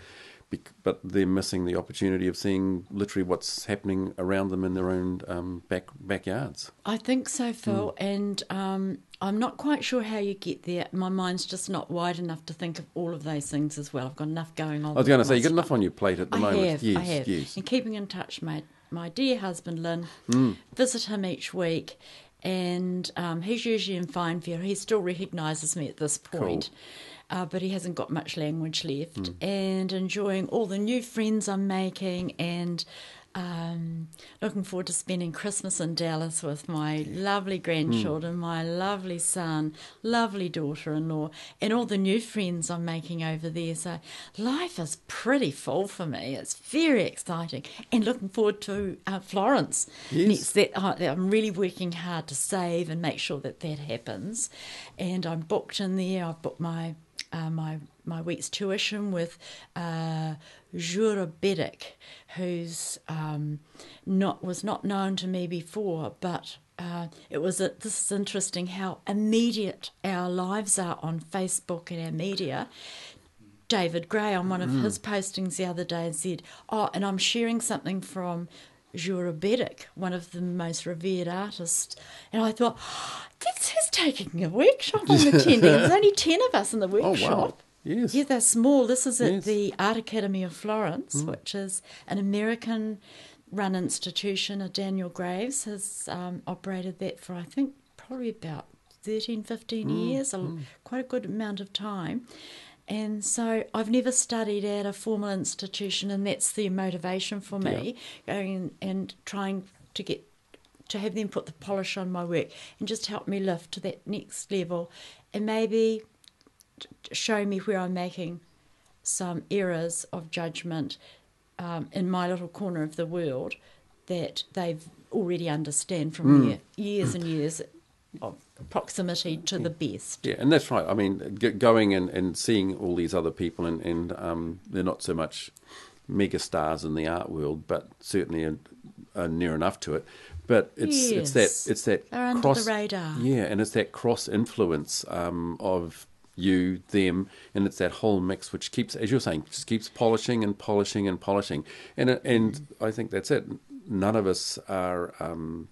But they're missing the opportunity of seeing literally what's happening around them in their own um, back backyards. I think so, Phil, Hmm. and um, I'm not quite sure how you get there. My mind's just not wide enough to think of all of those things as well. I've got enough going on. I was going to say you've got enough on your plate at the I moment. have, yes, I have. yes. And keeping in touch, my my dear husband Lynn, Hmm. visit him each week, and um, he's usually in fine fare. He still recognises me at this point. Uh, but he hasn't got much language left, Hmm. and enjoying all the new friends I'm making, and um, looking forward to spending Christmas in Dallas with my lovely grandchildren, my lovely son, lovely daughter in law, and all the new friends I'm making over there. So life is pretty full for me. It's very exciting. And looking forward to uh, Florence Yes. next. That, uh, I'm really working hard to save and make sure that that happens. And I'm booked in there. I've booked my uh, my my week's tuition with uh, Jura Bedic, who's um, not was not known to me before, but uh, it was a, this is interesting how immediate our lives are on Facebook and our media. David Gray on one of his postings the other day said, "Oh, and I'm sharing something from." Jura Bedic, one of the most revered artists. And I thought, *gasps* this is taking a workshop I'm attending. There's only *laughs* 10 of us in the workshop. Oh wow! Yes. Yeah, they're small. This is at Yes. Mm. the Art Academy of Florence, which is an American run institution. Uh, Daniel Graves has um, operated that for, I think, probably about 13, 15 Mm, years, a, quite a good amount of time. And so I've never studied at a formal institution, and that's the motivation for me going and trying to get to have them put the polish on my work and just help me lift to that next level. And maybe show me where I'm making some errors of judgment um, in my little corner of the world that they've already understand from their years and years of proximity to the best. Yeah, and that's right. I mean, g- going and, and seeing all these other people, and, and um, they're not so much mega stars in the art world, but certainly are, are near enough to it. But it's it's that it's that They're under cross the radar. Yeah, and it's that cross influence um, of you, them, and it's that whole mix which keeps, as you're saying, just keeps polishing and polishing and polishing. And and I think that's it. None of us are. Um,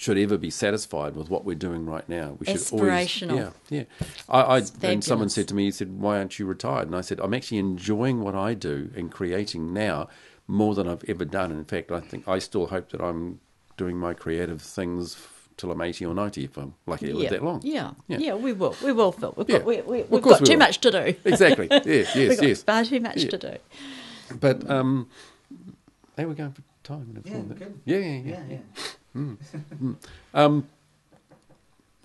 should ever be satisfied with what we're doing right now. We should Aspirational. always, yeah, yeah. I, I and someone said to me, he said, "Why aren't you retired?" And I said, "I'm actually enjoying what I do and creating now more than I've ever done. In fact, I think I still hope that I'm doing my creative things till I'm 80 or 90 if I'm lucky to live yeah. that long." Yeah. Yeah. yeah, we will. We will, Phil. We've Yeah. got, we, we, we've got we too will. much to do. Exactly. *laughs* Yes, We've yes, got yes. far too much Yeah. to do. But um, hey, we're going for time. and it's Yeah, all that- yeah, yeah, yeah. Yeah, yeah. Um,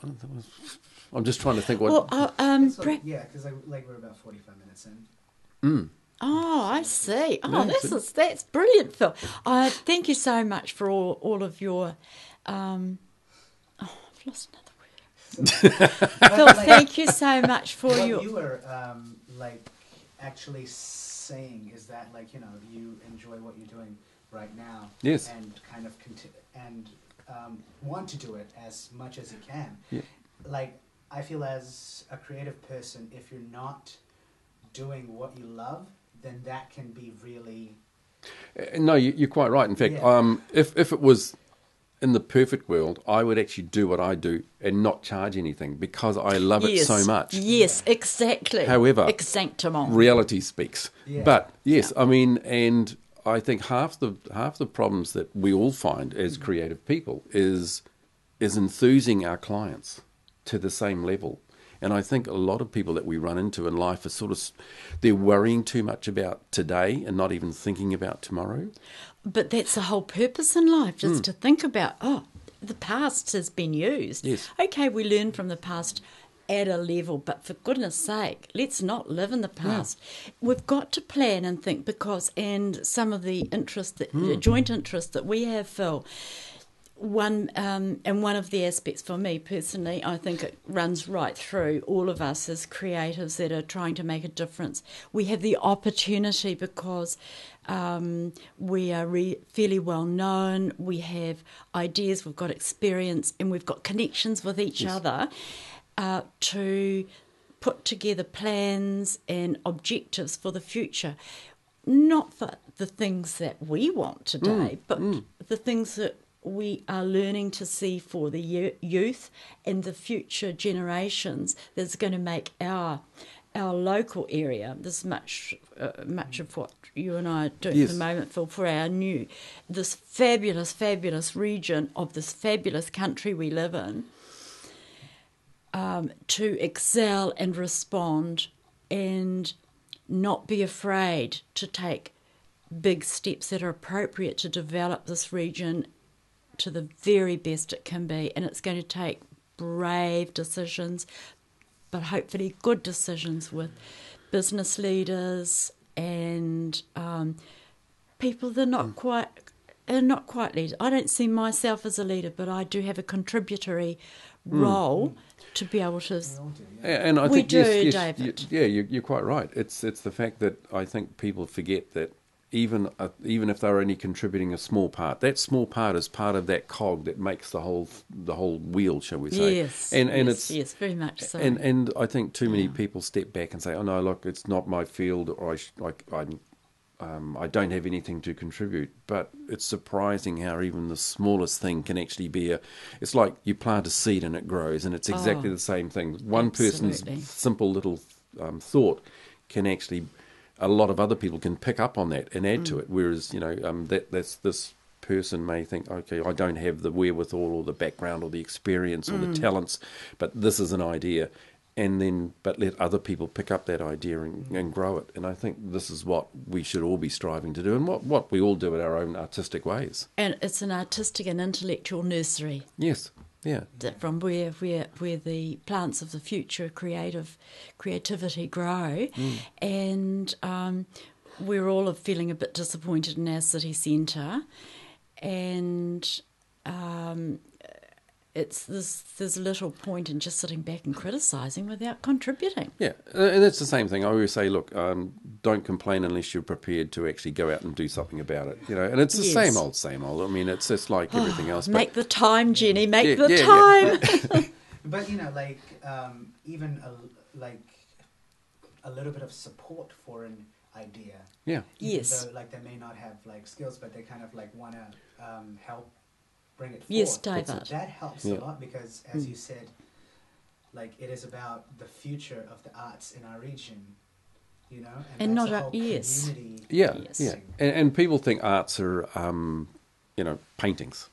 that was- I'm just trying to think what. Well, uh, um, So, Brett- yeah, because like we're about forty-five minutes in. Mm. Oh, I see. Oh, Yeah, this is that's brilliant, Phil. Uh, thank you so much for all, all of your. Um, oh, I've lost another word. *laughs* Phil, thank you so much for what your. you were um, like actually saying is that like you know you enjoy what you're doing right now. Yes. And kind of conti- and um, want to do it as much as you can. Yeah. Like I feel as a creative person, if you're not doing what you love, then that can be really Uh, No, you, you're quite right. In fact, Yeah. um, if if it was in the perfect world, I would actually do what I do and not charge anything because I love it so much. Yes, exactly. However, exactement. Reality speaks. Yeah. But yes, I mean, and I think half the half the problems that we all find as mm. creative people is is enthusing our clients to the same level. And I think a lot of people that we run into in life are sort of they're worrying too much about today and not even thinking about tomorrow. But that's the whole purpose in life, just mm. to think about, oh, the past has been used. Yes. Okay, we learn from the past at a level, but for goodness sake, let's not live in the past. We've got to plan and think because, and some of the interest, that, the joint interest that we have, Phil, one um, and one of the aspects for me personally, I think it runs right through all of us as creatives that are trying to make a difference. We have the opportunity because um, we are re- fairly well known. We have ideas, we've got experience, and we've got connections with each other uh, to put together plans and objectives for the future. Not for the things that we want today, but the things that we are learning to see for the youth and the future generations that's going to make our our local area this is much uh, much of what you and I are doing Yes. at the moment Phil for our new this fabulous fabulous region of this fabulous country we live in um, to excel and respond and not be afraid to take big steps that are appropriate to develop this region to the very best it can be. And it's going to take brave decisions, but hopefully good decisions with business leaders and um, people that are not quite. Are not quite leaders. I don't see myself as a leader, but I do have a contributory role to be able to. we all do. Yeah. A- And I We think yes, do, yes, David. you- yeah, you, you're quite right. It's it's the fact that I think people forget that even uh, even if they're only contributing a small part, that small part is part of that cog that makes the whole the whole wheel, shall we say? Yes, and and yes, it's yes, very much so. and and I think too many people step back and say, "Oh no, look, it's not my field, or I sh- like I." Um, I don't have anything to contribute, but it's surprising how even the smallest thing can actually be a. It's like you plant a seed and it grows, and it's exactly Oh, the same thing. One absolutely. person's simple little um, thought can actually, a lot of other people can pick up on that and add Mm. to it. Whereas you know um, that that's this person may think, okay, I don't have the wherewithal or the background or the experience or Mm. the talents, but this is an idea, and then but let other people pick up that idea and, and grow it. And I think this is what we should all be striving to do, and what what we all do in our own artistic ways. and it's an artistic and intellectual nursery. Yes, yeah, from where where where the plants of the future creative creativity grow. And um, we're all feeling a bit disappointed in our city centre. And um, it's there's there's little point in just sitting back and criticising without contributing. Yeah, and that's the same thing. I always say, look, um, don't complain unless you're prepared to actually go out and do something about it. You know, and it's the Yes. same old, same old. I mean, it's just like everything else. Make the time, Jenny. Make Yeah, the yeah, yeah. time. *laughs* *laughs* But you know, like um, even a, like a little bit of support for an idea. yeah, even Yes. though, like they may not have like skills, but they kind of like want to um, help bring it forth. Yes, So David. that helps Yeah. a lot because, as Mm. you said, like it is about the future of the arts in our region. You know, And that's not a a- whole yes. community. yeah, Yes. yeah. And, and people think arts are, um, you know, paintings.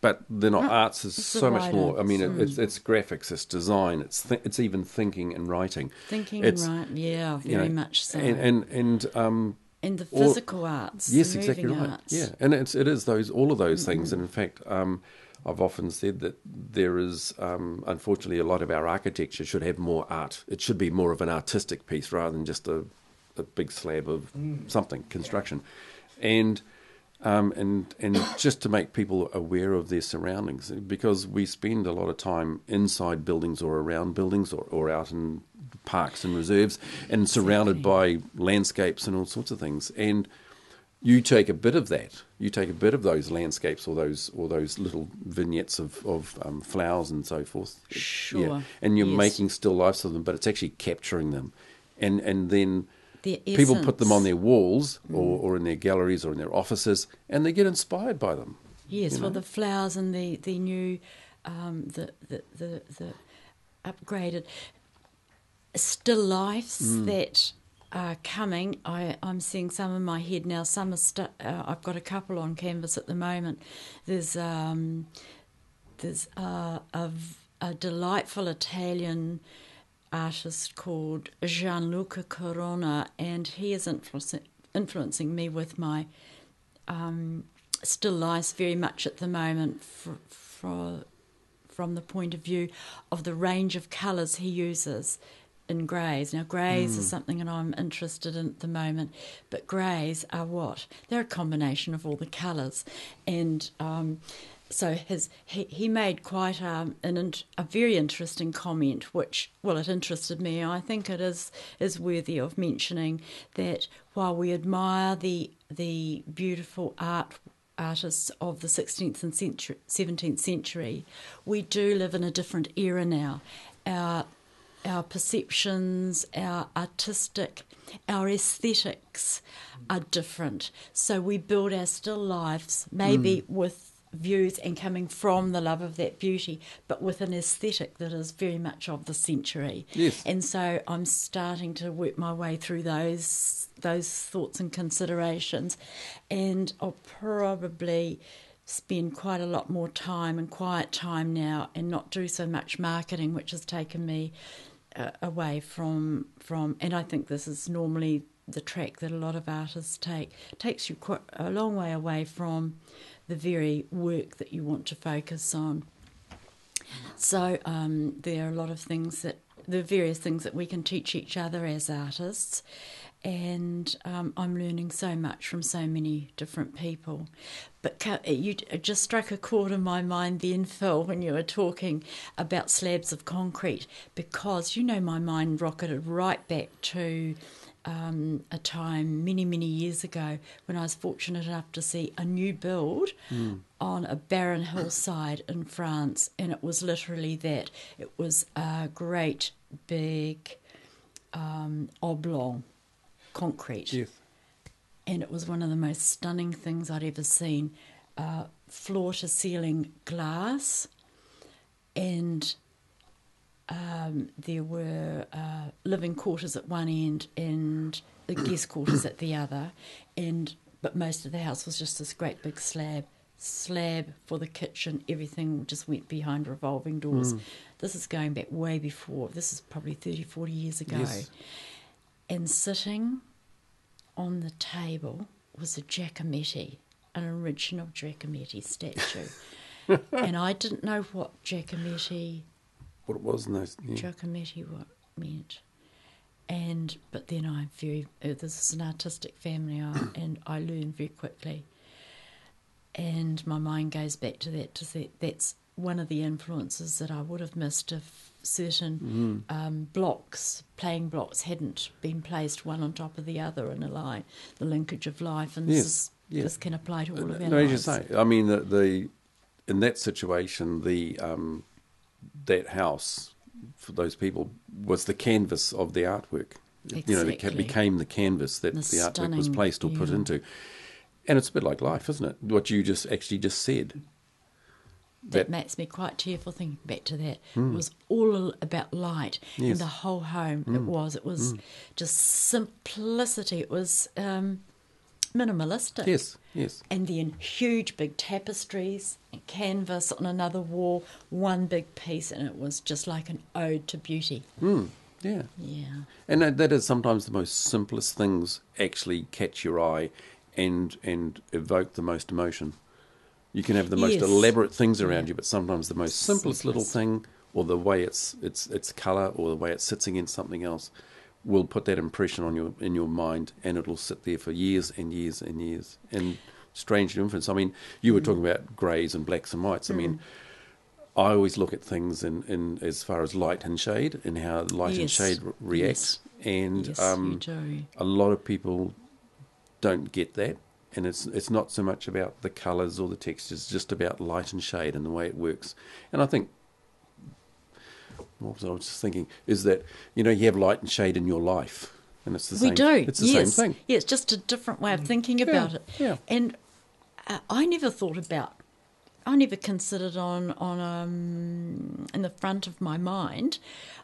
But they're not. No, arts is it's so much wider. more. I mean, it, Mm. it's it's graphics, it's design, it's th- it's even thinking and writing. Thinking It's, right, yeah, you very know, much so. And and and um, and the all- physical arts, Yes, the exactly right. arts. Yeah, and it's it is those all of those things, and in fact, um, I've often said that there is um, unfortunately a lot of our architecture should have more art. It should be more of an artistic piece rather than just a a big slab of Mm. something construction, and. Um, and and just to make people aware of their surroundings, because we spend a lot of time inside buildings or around buildings or, or out in parks and reserves, and surrounded by landscapes and all sorts of things. And you take a bit of that. You take a bit of those landscapes or those or those little vignettes of of um, flowers and so forth. Sure. and you're Yes. making still lifes of them, but it's actually capturing them, and and then people put them on their walls Mm. or, or in their galleries or in their offices, and they get inspired by them. Yes, you well, know? the flowers and the the new, um, the, the the the upgraded still lifes Mm. that are coming. I I'm seeing some in my head now. Some are stu- uh, I've got a couple on canvas at the moment. There's um, there's uh, a a delightful Italian artist called Gianluca Corona, and he is influencing influencing me with my um, still lives very much at the moment for, for, from the point of view of the range of colours he uses in greys. Now, greys is something that I'm interested in at the moment, but greys are what? They're a combination of all the colours. And um, so his he, he made quite um, an a very interesting comment, which well, it interested me. I think it is is worthy of mentioning that while we admire the the beautiful art artists of the 16th and century, 17th century, we do live in a different era now. Our our perceptions, our artistic, our aesthetics are different. So we build our still lives maybe mm. with views and coming from the love of that beauty, but with an aesthetic that is very much of the century. Yes. And so I'm starting to work my way through those those thoughts and considerations, and I'll probably spend quite a lot more time and quiet time now, and not do so much marketing, which has taken me uh, away from from. And I think this is normally the track that a lot of artists take. takes you quite a long way away from the very work that you want to focus on. So um, there are a lot of things that are various things that we can teach each other as artists, and um, I'm learning so much from so many different people. But you just struck a chord in my mind then, Phil, when you were talking about slabs of concrete, because you know my mind rocketed right back to um, a time many, many years ago when I was fortunate enough to see a new build on a barren hillside in France, and it was literally that. It was a great big um, oblong concrete Yes. and it was one of the most stunning things I'd ever seen. Uh, floor to ceiling glass, and um, there were uh, living quarters at one end and the *coughs* guest quarters at the other, and but most of the house was just this great big slab. Slab for the kitchen, everything just went behind revolving doors. This is going back way before, this is probably 30, 40 years ago. Yes. And sitting on the table was a Giacometti, an original Giacometti statue. *laughs* and I didn't know what Giacometti What it was in those. Yeah. Giacometti what meant. And but then I'm very uh, this is an artistic family I, *coughs* and I learn very quickly. And my mind goes back to that to say that's one of the influences that I would have missed if certain Mm. um, blocks, playing blocks, hadn't been placed one on top of the other in a line. The linkage of life, and Yes, this, is, yes. this can apply to all of our no, as you lives. say, I mean, the, the in that situation, the um, that house for those people was the canvas of the artwork. You know, it Exactly. became the canvas that The the, artwork was placed or put into. And it's a bit like life, isn't it? What you just actually just said. That makes me quite tearful thinking back to that. It was all about light Yes. and the whole home. It was. It was just simplicity. It was um, minimalistic. Yes, yes. And then huge big tapestries and canvas on another wall, one big piece, and it was just like an ode to beauty. Mm, yeah. Yeah. And that, that is sometimes the most simplest things actually catch your eye and and evoke the most emotion. You can have the most Yes. elaborate things around Yeah. you, but sometimes the most simplest little thing, or the way it's it's its color, or the way it sits against something else, will put that impression on your in your mind, and it'll sit there for years and years and years. And strange influence. I mean, you were talking about greys and blacks and whites. I mean. I always look at things in, in as far as light and shade and how light and shade re- react. Yes. And yes, um, you do. a lot of people don't get that and it's it's not so much about the colours or the textures, it's just about light and shade and the way it works. And I think what was I was just thinking is that you know you have light and shade in your life, and it's the we same. do. It's the yes. same thing. Yeah, it's just a different way of thinking about it. yeah. And uh, I never thought about. I never considered on on um, in the front of my mind,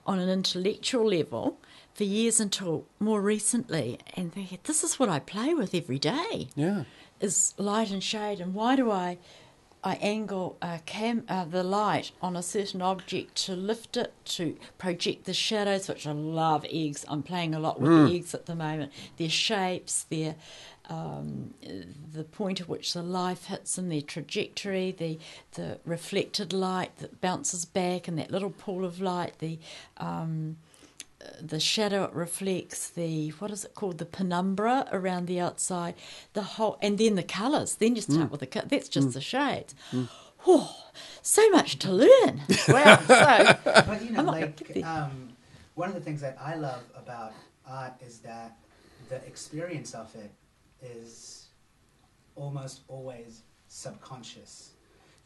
on an intellectual level, for years until more recently. And thinking, this is what I play with every day. Yeah. Is light and shade, and why do I? I angle uh, cam- uh, the light on a certain object to lift it, to project the shadows, which I love eggs. I'm playing a lot with the eggs at the moment. Their shapes, their um, the point at which the life hits and their trajectory, the the reflected light that bounces back, and that little pool of light, the um, the shadow it reflects, the what is it called, the penumbra around the outside, the whole, and then the colours. Then you start mm. with the co- that's just mm. the shades. Oh, mm. so much to learn! *laughs* Wow. So But you know, I'm like um, one of the things that I love about art is that the experience of it is almost always subconscious.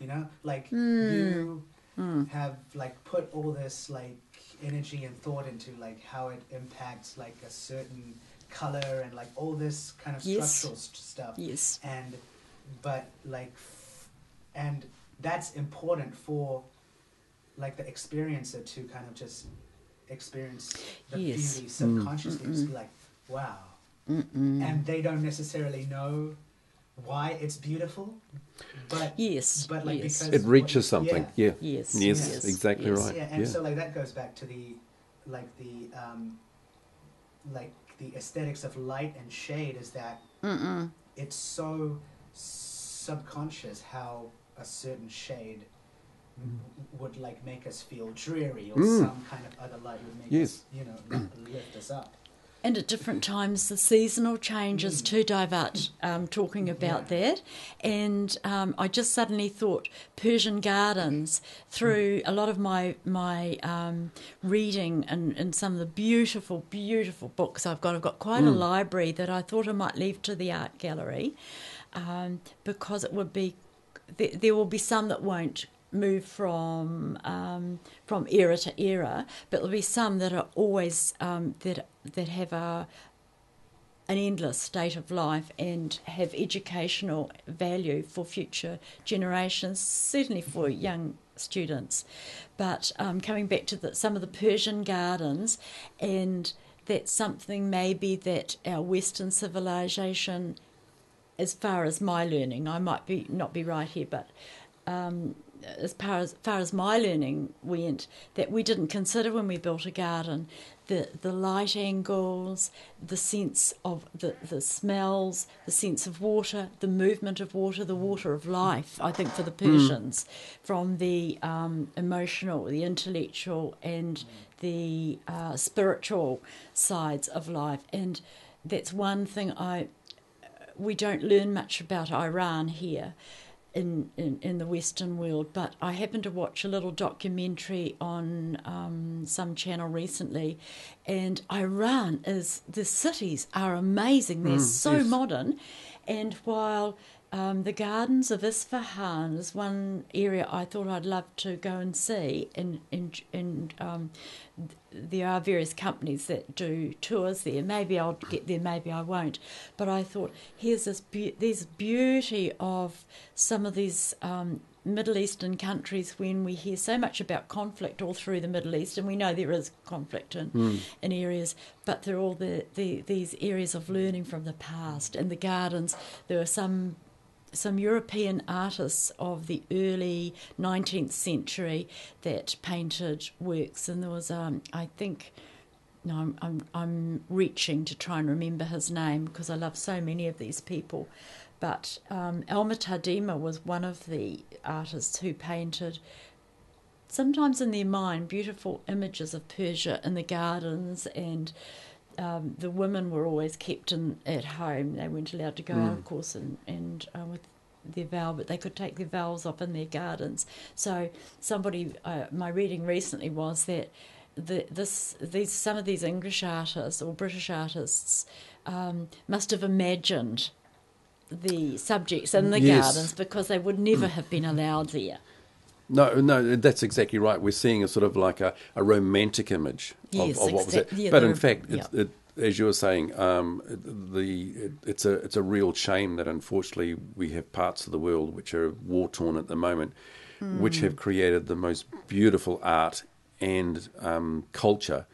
You know, like hmm. you hmm. have like put all this like energy and thought into like how it impacts like a certain color and like all this kind of Yes. structural st- stuff. Yes, and but like f- and that's important for like the experiencer to kind of just experience the Yes. beauty subconsciously. Mm. Just be like wow. And they don't necessarily know why it's beautiful but yes, but like yes, because It reaches what- something. yeah. Yeah. yes, Yes, yes, exactly yes. right. yeah and yeah. so like that goes back to the like the um like the aesthetics of light and shade is that Mm-mm. it's so subconscious how a certain shade m- would like make us feel dreary or Mm. some kind of other light would make Yes. us you know lift us up And at different times, the seasonal changes Mm. to divert, um, talking about that. And um, I just suddenly thought Persian gardens through a lot of my my um, reading and, and some of the beautiful, beautiful books I've got. I've got quite a library that I thought I might leave to the art gallery um, because it would be there will be some that won't move from um, from era to era, but there'll be some that are always um, that that have a an endless state of life and have educational value for future generations, certainly for young students. But um, coming back to the, some of the Persian gardens, and that's something maybe that our Western civilization, as far as my learning, I might be not be right here, but um, as far as far as my learning went, that we didn't consider when we built a garden the the light angles, the sense of the the smells, the sense of water, the movement of water, the water of life. I think for the Persians, from the um, emotional, the intellectual, and the uh, spiritual sides of life, and that's one thing I we don't learn much about Iran here in, in, in the Western world, but I happened to watch a little documentary on um, some channel recently, and Iran is the cities are amazing. They're so yes. modern, and while um, the gardens of Isfahan is one area I thought I'd love to go and see, and and and um, there are various companies that do tours there. Maybe I'll get there, maybe I won't. But I thought, here's this be- there's beauty of some of these um, Middle Eastern countries when we hear so much about conflict all through the Middle East, and we know there is conflict in, in areas, but they're all the, the these areas of learning from the past and the gardens. There are some some European artists of the early 19th century that painted works, and there was, um, I think, no, I'm, I'm, I'm reaching to try and remember his name because I love so many of these people. But um, Alma-Tadema was one of the artists who painted, sometimes in their mind, beautiful images of Persia in the gardens and um, the women were always kept in at home. They weren't allowed to go out, of course, and and uh, with their veil, but they could take their veils off in their gardens. So somebody, uh, my reading recently was that the this these some of these English artists or British artists um, must have imagined the subjects in the Yes. gardens because they would never have been allowed there. No, no, that's exactly right. We're seeing a sort of like a, a romantic image of, Yes, of what was it. yeah, but in fact, yeah. it, as you were saying, um, the it, it's a it's a real shame that unfortunately we have parts of the world which are war torn at the moment, which Hmm. have created the most beautiful art and um, culture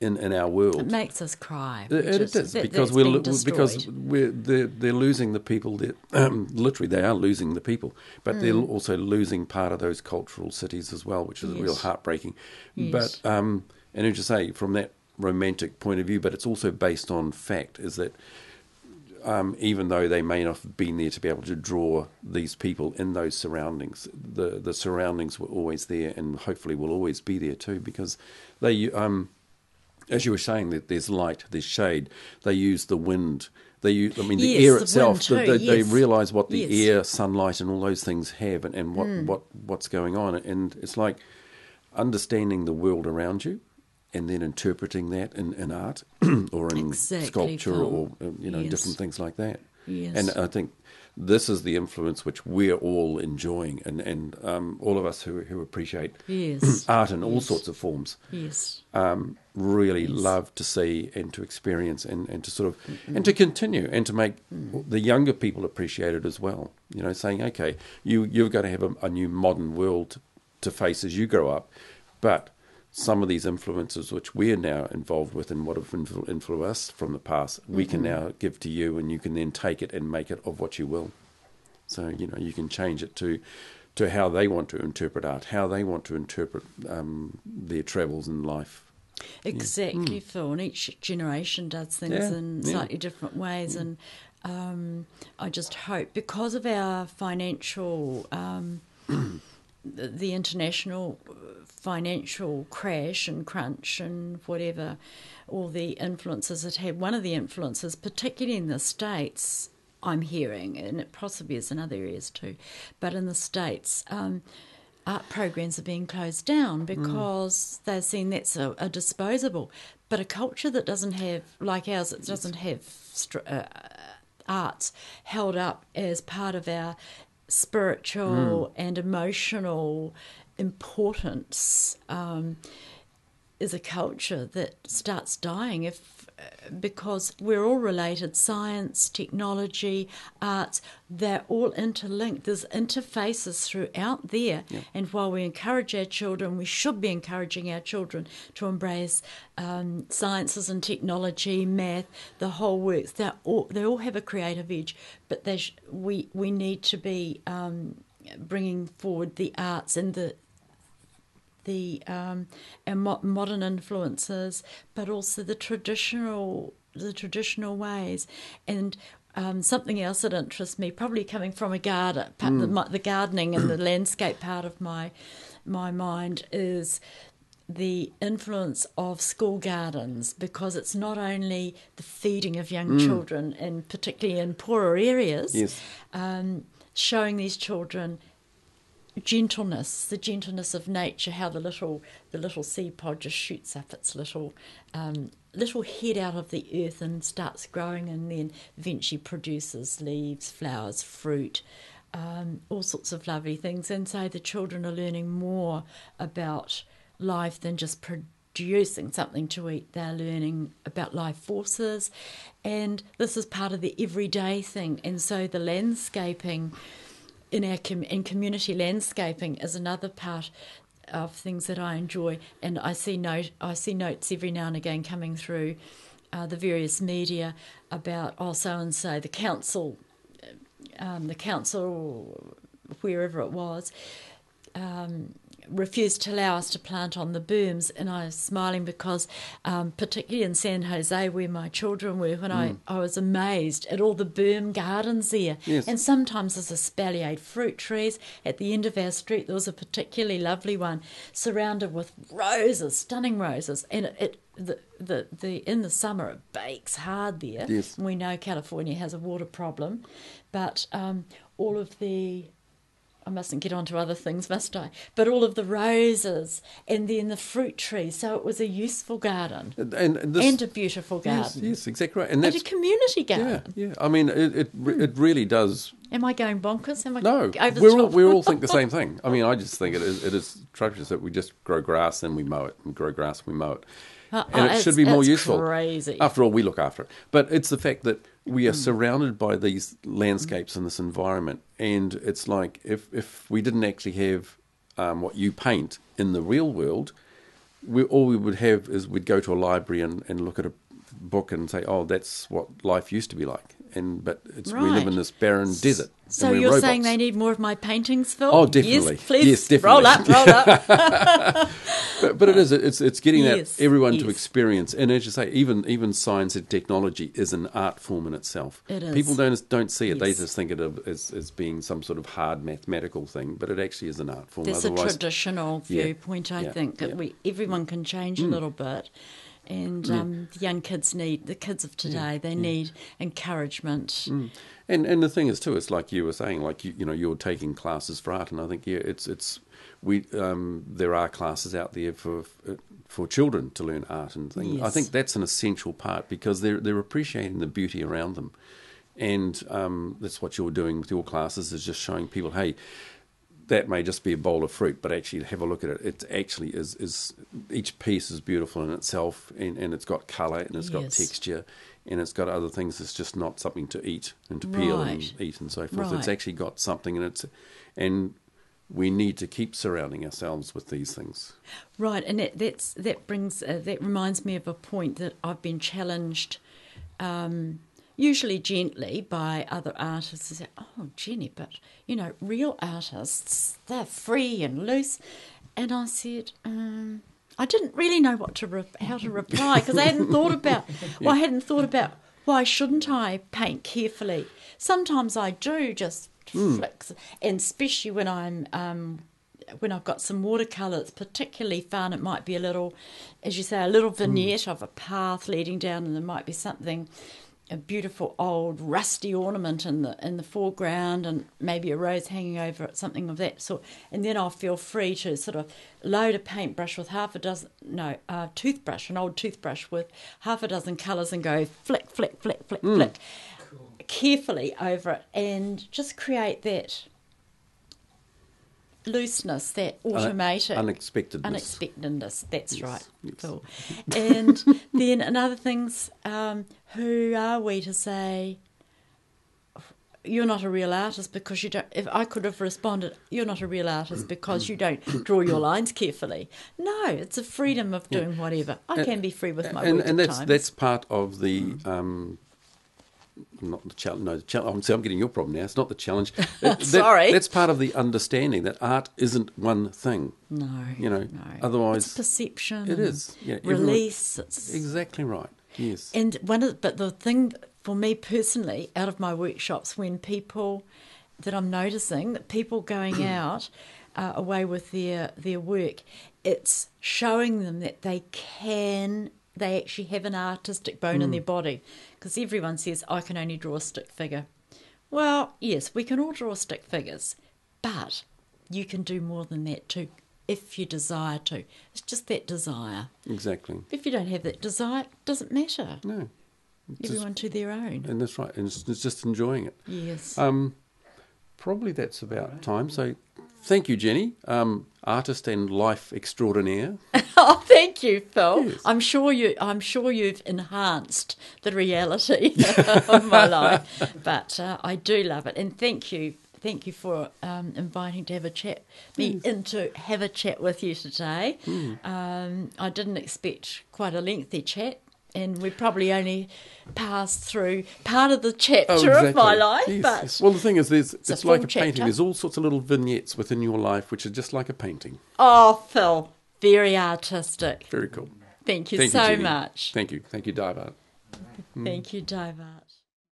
in in our world. It makes us cry. It, which it is- is that- because we're because we're they're, they're losing the people that um, literally they are losing the people, but they're also losing part of those cultural cities as well, which is real Mm. Heartbreaking. Yes. But um, and as you say, from that romantic point of view, but it's also based on fact, is that um, even though they may not have been there to be able to draw these people in those surroundings, the the surroundings were always there, and hopefully will always be there too, because they, um, as you were saying, that there's light, there's shade. They use the wind. They use, I mean, the Yes, air the itself. too, they, they realise what the Yes. air, sunlight, and all those things have, and, and what, Hmm. what what's going on. And it's like understanding the world around you, and then interpreting that in, in art *clears throat* or in Exactly, sculpture Phil. or uh, you know Yes. different things like that. Yes. And I think this is the influence which we're all enjoying, and and um, all of us who who appreciate Yes. *clears throat* art in all sorts of forms yes. um, really Yes. love to see and to experience and, and to sort of Mm-hmm. and to continue and to make Mm. the younger people appreciate it as well. You know, saying, okay, you you've got to have a, a new modern world to face as you grow up, but some of these influences which we're now involved with and what have influ- influenced us from the past, we can Mm-hmm. now give to you, and you can then take it and make it of what you will. So you know, you can change it to to how they want to interpret art, how they want to interpret um, their travels in life. Exactly, Phil. And each generation does things Yeah, in yeah. slightly different ways. And um, I just hope, because of our financial, um, *clears throat* the, international uh, financial crash and crunch and whatever, all the influences it had, one of the influences, particularly in the States, I'm hearing, and it possibly is in other areas too, but in the States, um, art programs are being closed down because they're seeing that's a, a disposable. But a culture that doesn't have, like ours, it doesn't have str- uh, arts held up as part of our spiritual and emotional importance um, is a culture that starts dying if because we're all related science technology arts they're all interlinked. There's interfaces throughout there. And while we encourage our children we should be encouraging our children to embrace um, sciences and technology math the whole works. They all they all have a creative edge but they sh- we we need to be um, bringing forward the arts and the the um, modern influences, but also the traditional the traditional ways and. Um, something else that interests me, probably coming from a garden, part, the, the gardening and the *clears throat* landscape part of my my mind, is the influence of school gardens because it's not only the feeding of young children, and particularly in poorer areas, Yes. um, showing these children gentleness, the gentleness of nature, how the little the little seed pod just shoots up its little um, little head out of the earth and starts growing, and then eventually produces leaves, flowers, fruit, um, all sorts of lovely things. And so the children are learning more about life than just producing something to eat. They're learning about life forces, and this is part of the everyday thing. And so the landscaping in our com- in community landscaping is another part of things that I enjoy, and I see note I see notes every now and again coming through uh, the various media about oh so and so the council, um, the council wherever it was. Um, refused to allow us to plant on the berms, and I was smiling because, um, particularly in San Jose, where my children were, when I, I was amazed at all the berm gardens there. Yes. And sometimes there's espaliered fruit trees. At the end of our street, there was a particularly lovely one surrounded with roses, stunning roses, and it. it the, the the in the summer it bakes hard there. Yes. We know California has a water problem, but um, all of the I mustn't get on to other things, must I? But all of the roses and then the fruit trees. So it was a useful garden And, and, this, and a beautiful garden yes, yes, exactly right. And and that's a community garden. yeah. yeah. I mean, it it, it really does. Am I going bonkers? Am I No, we're all we all think the *laughs* same thing. I mean, I just think it is it is atrocious that we just grow grass and we mow it, and grow grass and we mow it, Uh, and uh, it should be more useful. Crazy. After all, we look after it. But it's the fact that we are surrounded by these landscapes and this environment, and it's like if if we didn't actually have um, what you paint in the real world, we all we would have is we'd go to a library and, and look at a book and say, oh, that's what life used to be like. And but it's we live in this barren desert. So you're robots. saying they need more of my paintings, Phil? Oh, definitely. Yes, please. Yes, definitely. Roll up, roll up. *laughs* *laughs* But, but it is. It's it's getting Yes, that everyone to experience. And as you say, even even science and technology is an art form in itself. It is. People don't don't see it. They just think it of as, as being some sort of hard mathematical thing. But it actually is an art form. There's a Otherwise, traditional Yeah, viewpoint, I yeah, think, that yeah. Mm. we everyone can change a little bit. And um, the young kids need, the kids of today, they need encouragement. Mm. And and the thing is too, it's like you were saying, like you you know you're taking classes for art, and I think yeah, it's it's we um, there are classes out there for for children to learn art and things. I think that's an essential part because they're they're appreciating the beauty around them, and um, that's what you're doing with your classes is just showing people, hey. That may just be a bowl of fruit, but actually have a look at it. It actually is, is each piece is beautiful in itself, and, and it's got colour and it's got texture, and it's got other things. It's just not something to eat and to peel Right. and eat and so forth. It's actually got something in it, and we need to keep surrounding ourselves with these things. Right, and that that's that brings uh, that reminds me of a point that I've been challenged, um, usually gently by other artists. Who say, "Oh, Jenny, but you know, real artists they're free and loose," and I said. Um, I didn't really know what to re- how to reply because I hadn't thought about. *laughs* Well, I hadn't thought about why shouldn't I paint carefully. Sometimes I do just flicks, and especially when I'm um, when I've got some watercolour, it's particularly fun. It might be a little, as you say, a little vignette of a path leading down, and there might be something, a beautiful old rusty ornament in the in the foreground, and maybe a rose hanging over it, something of that sort. And then I'll feel free to sort of load a paintbrush with half a dozen, no, a toothbrush, an old toothbrush with half a dozen colours, and go flick, flick, flick, flick, hmm. flick, carefully over it, and just create that looseness, that automated Unexpectedness. unexpectedness. That's Yes, right, yes. Phil. And *laughs* then another thing's um, who are we to say you're not a real artist because you don't? If I could have responded, you're not a real artist because you don't draw your lines carefully. No, it's a freedom of doing whatever. I can be free with my and, work and at that's that's part of the um, not the challenge. No, the challenge. I'm, see, I'm getting your problem now. It's not the challenge. *laughs* That- Sorry. that's part of the understanding that art isn't one thing. no, You know, no. otherwise it's perception. it is. Yeah, everyone- release. It's Exactly right. Yes. And one of, but the thing for me personally, out of my workshops, when people that I'm noticing that people going *coughs* out uh, away with their their work, it's showing them that they can, they actually have an artistic bone in their body, because everyone says I can only draw a stick figure. Well, yes, we can all draw stick figures, but you can do more than that too, if you desire to. It's just that desire. exactly. If you don't have that desire, it doesn't matter. No. Just- Everyone to their own. and that's right. And it's, it's just enjoying it. Yes. Um, probably that's about time. So, thank you, Jenny, um, artist and life extraordinaire. *laughs* oh, thank you, Phil. Yes. I'm sure you. I'm sure you've enhanced the reality *laughs* of my life, but uh, I do love it, and thank you. Thank you for um, inviting to have a chat, me in to have a chat with you today. Hmm. Um, I didn't expect quite a lengthy chat, and we probably only passed through part of the chapter oh, of my life. Oh, Yes, but yes. Well, the thing is, there's, It's it's, like a painting. There's all sorts of little vignettes within your life, which are just like a painting. oh, Phil, very artistic. Very cool. Thank you Thank so Jenny. much. Thank you. Thank you, Dive Art. Thank you, Divart.